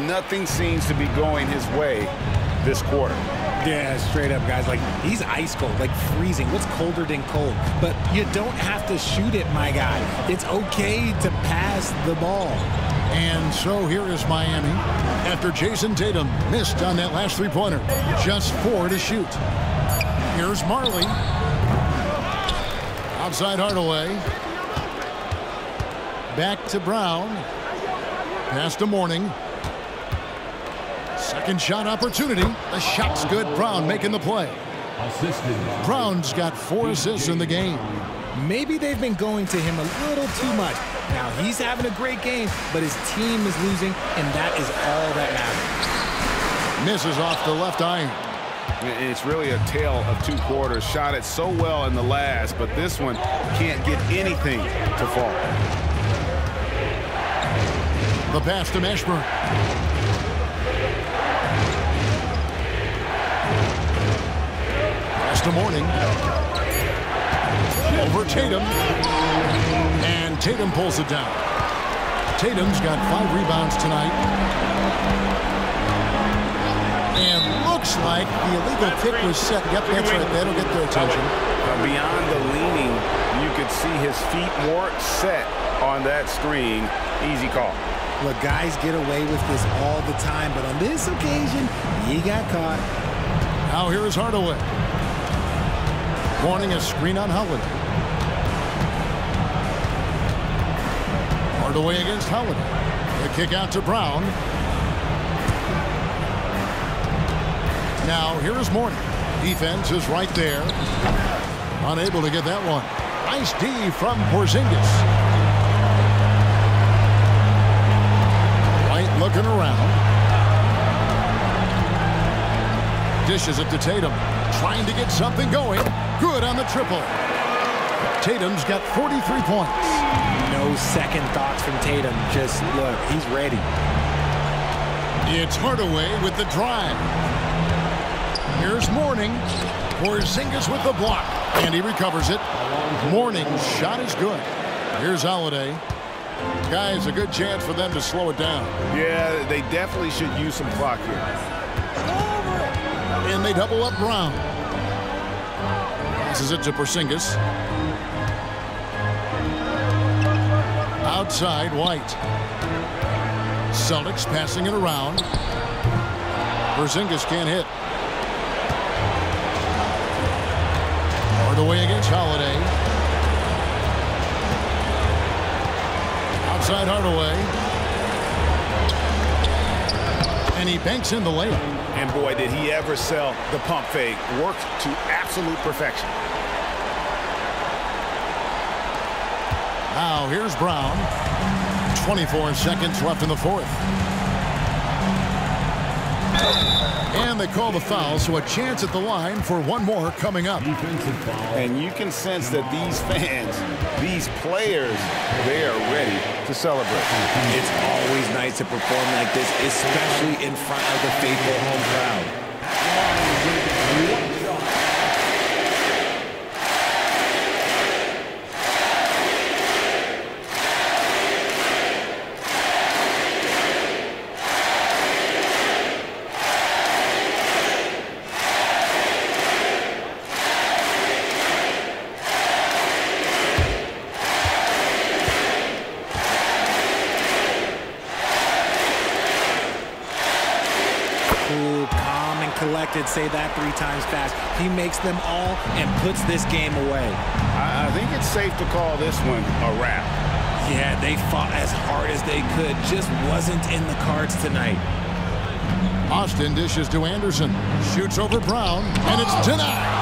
Nothing seems to be going his way this quarter. Yeah, straight up, guys. Like, he's ice cold, like freezing. What's colder than cold? But you don't have to shoot it, my guy. It's okay to pass the ball. And so here is Miami after Jayson Tatum missed on that last three-pointer. Just four to shoot. Here's Majerle. Outside Hardaway. Back to Brown. Pass to Mourning. Second shot opportunity. The shot's good. Brown making the play. Brown's got four assists in the game. Maybe they've been going to him a little too much. Now, he's having a great game, but his team is losing, and that is all that matters. Misses off the left iron. It's really a tale of two quarters. Shot it so well in the last, but this one can't get anything to fall. The pass to Mashburn. Pass to Mourning. Over Tatum. And Tatum pulls it down. Tatum's got five rebounds tonight. And looks like the illegal pick was set. Yep, that's right. That'll get their attention. Uh, beyond the leaning, you could see his feet more set on that screen. Easy call. Look, guys get away with this all the time, but on this occasion, he got caught. Now here is Hardaway. Mourning a screen on Holiday. Hardaway against Holiday. The kick out to Brown. Now here is Mourning. Defense is right there. Unable to get that one. Nice D from Porzingis. White looking around. Dishes it to Tatum. Trying to get something going. Good on the triple. Tatum's got 43 points. No second thoughts from Tatum. Just look, he's ready. It's Hardaway with the drive. Here's Mourning. Porzingis with the block. And he recovers it. Mourning's shot is good. Here's Holiday. Guys, a good chance for them to slow it down. Yeah, they definitely should use some clock here. And they double up Brown. Passes it to Porzingis. Outside, White. Celtics passing it around. Porzingis can't hit. Hardaway against Holiday. Outside Hardaway. And he banks in the layup. And boy, did he ever sell the pump fake. Worked to absolute perfection. Now here's Brown. 24 seconds left in the fourth. And they call the foul, so a chance at the line for one more coming up. And you can sense that these fans, these players, they are ready to celebrate. It's always nice to perform like this, especially in front of the faithful home crowd. Three times fast. He makes them all and puts this game away. I, I think it's safe to call this one a wrap. Yeah, they fought as hard as they could. Just wasn't in the cards tonight. Austin dishes to Anderson. Shoots over Brown, and it's denied.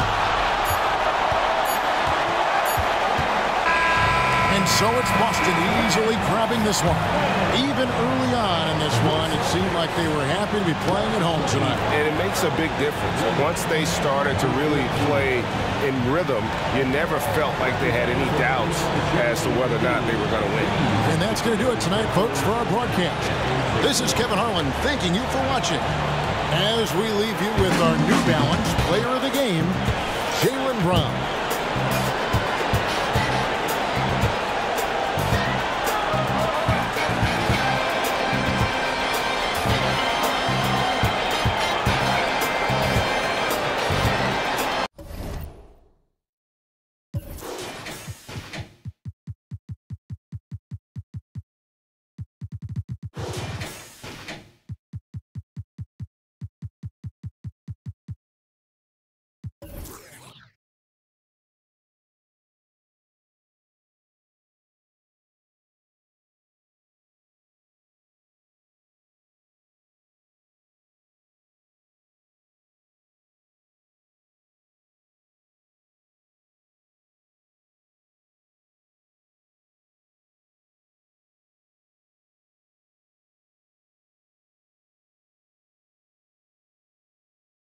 And so it's Boston easily grabbing this one. Even early on in this one, it seemed like they were happy to be playing at home tonight. And it makes a big difference. Once they started to really play in rhythm, you never felt like they had any doubts as to whether or not they were going to win. And that's going to do it tonight, folks, for our broadcast. This is Kevin Harlan thanking you for watching. As we leave you with our New Balance Player of the Game, Jaylen Brown.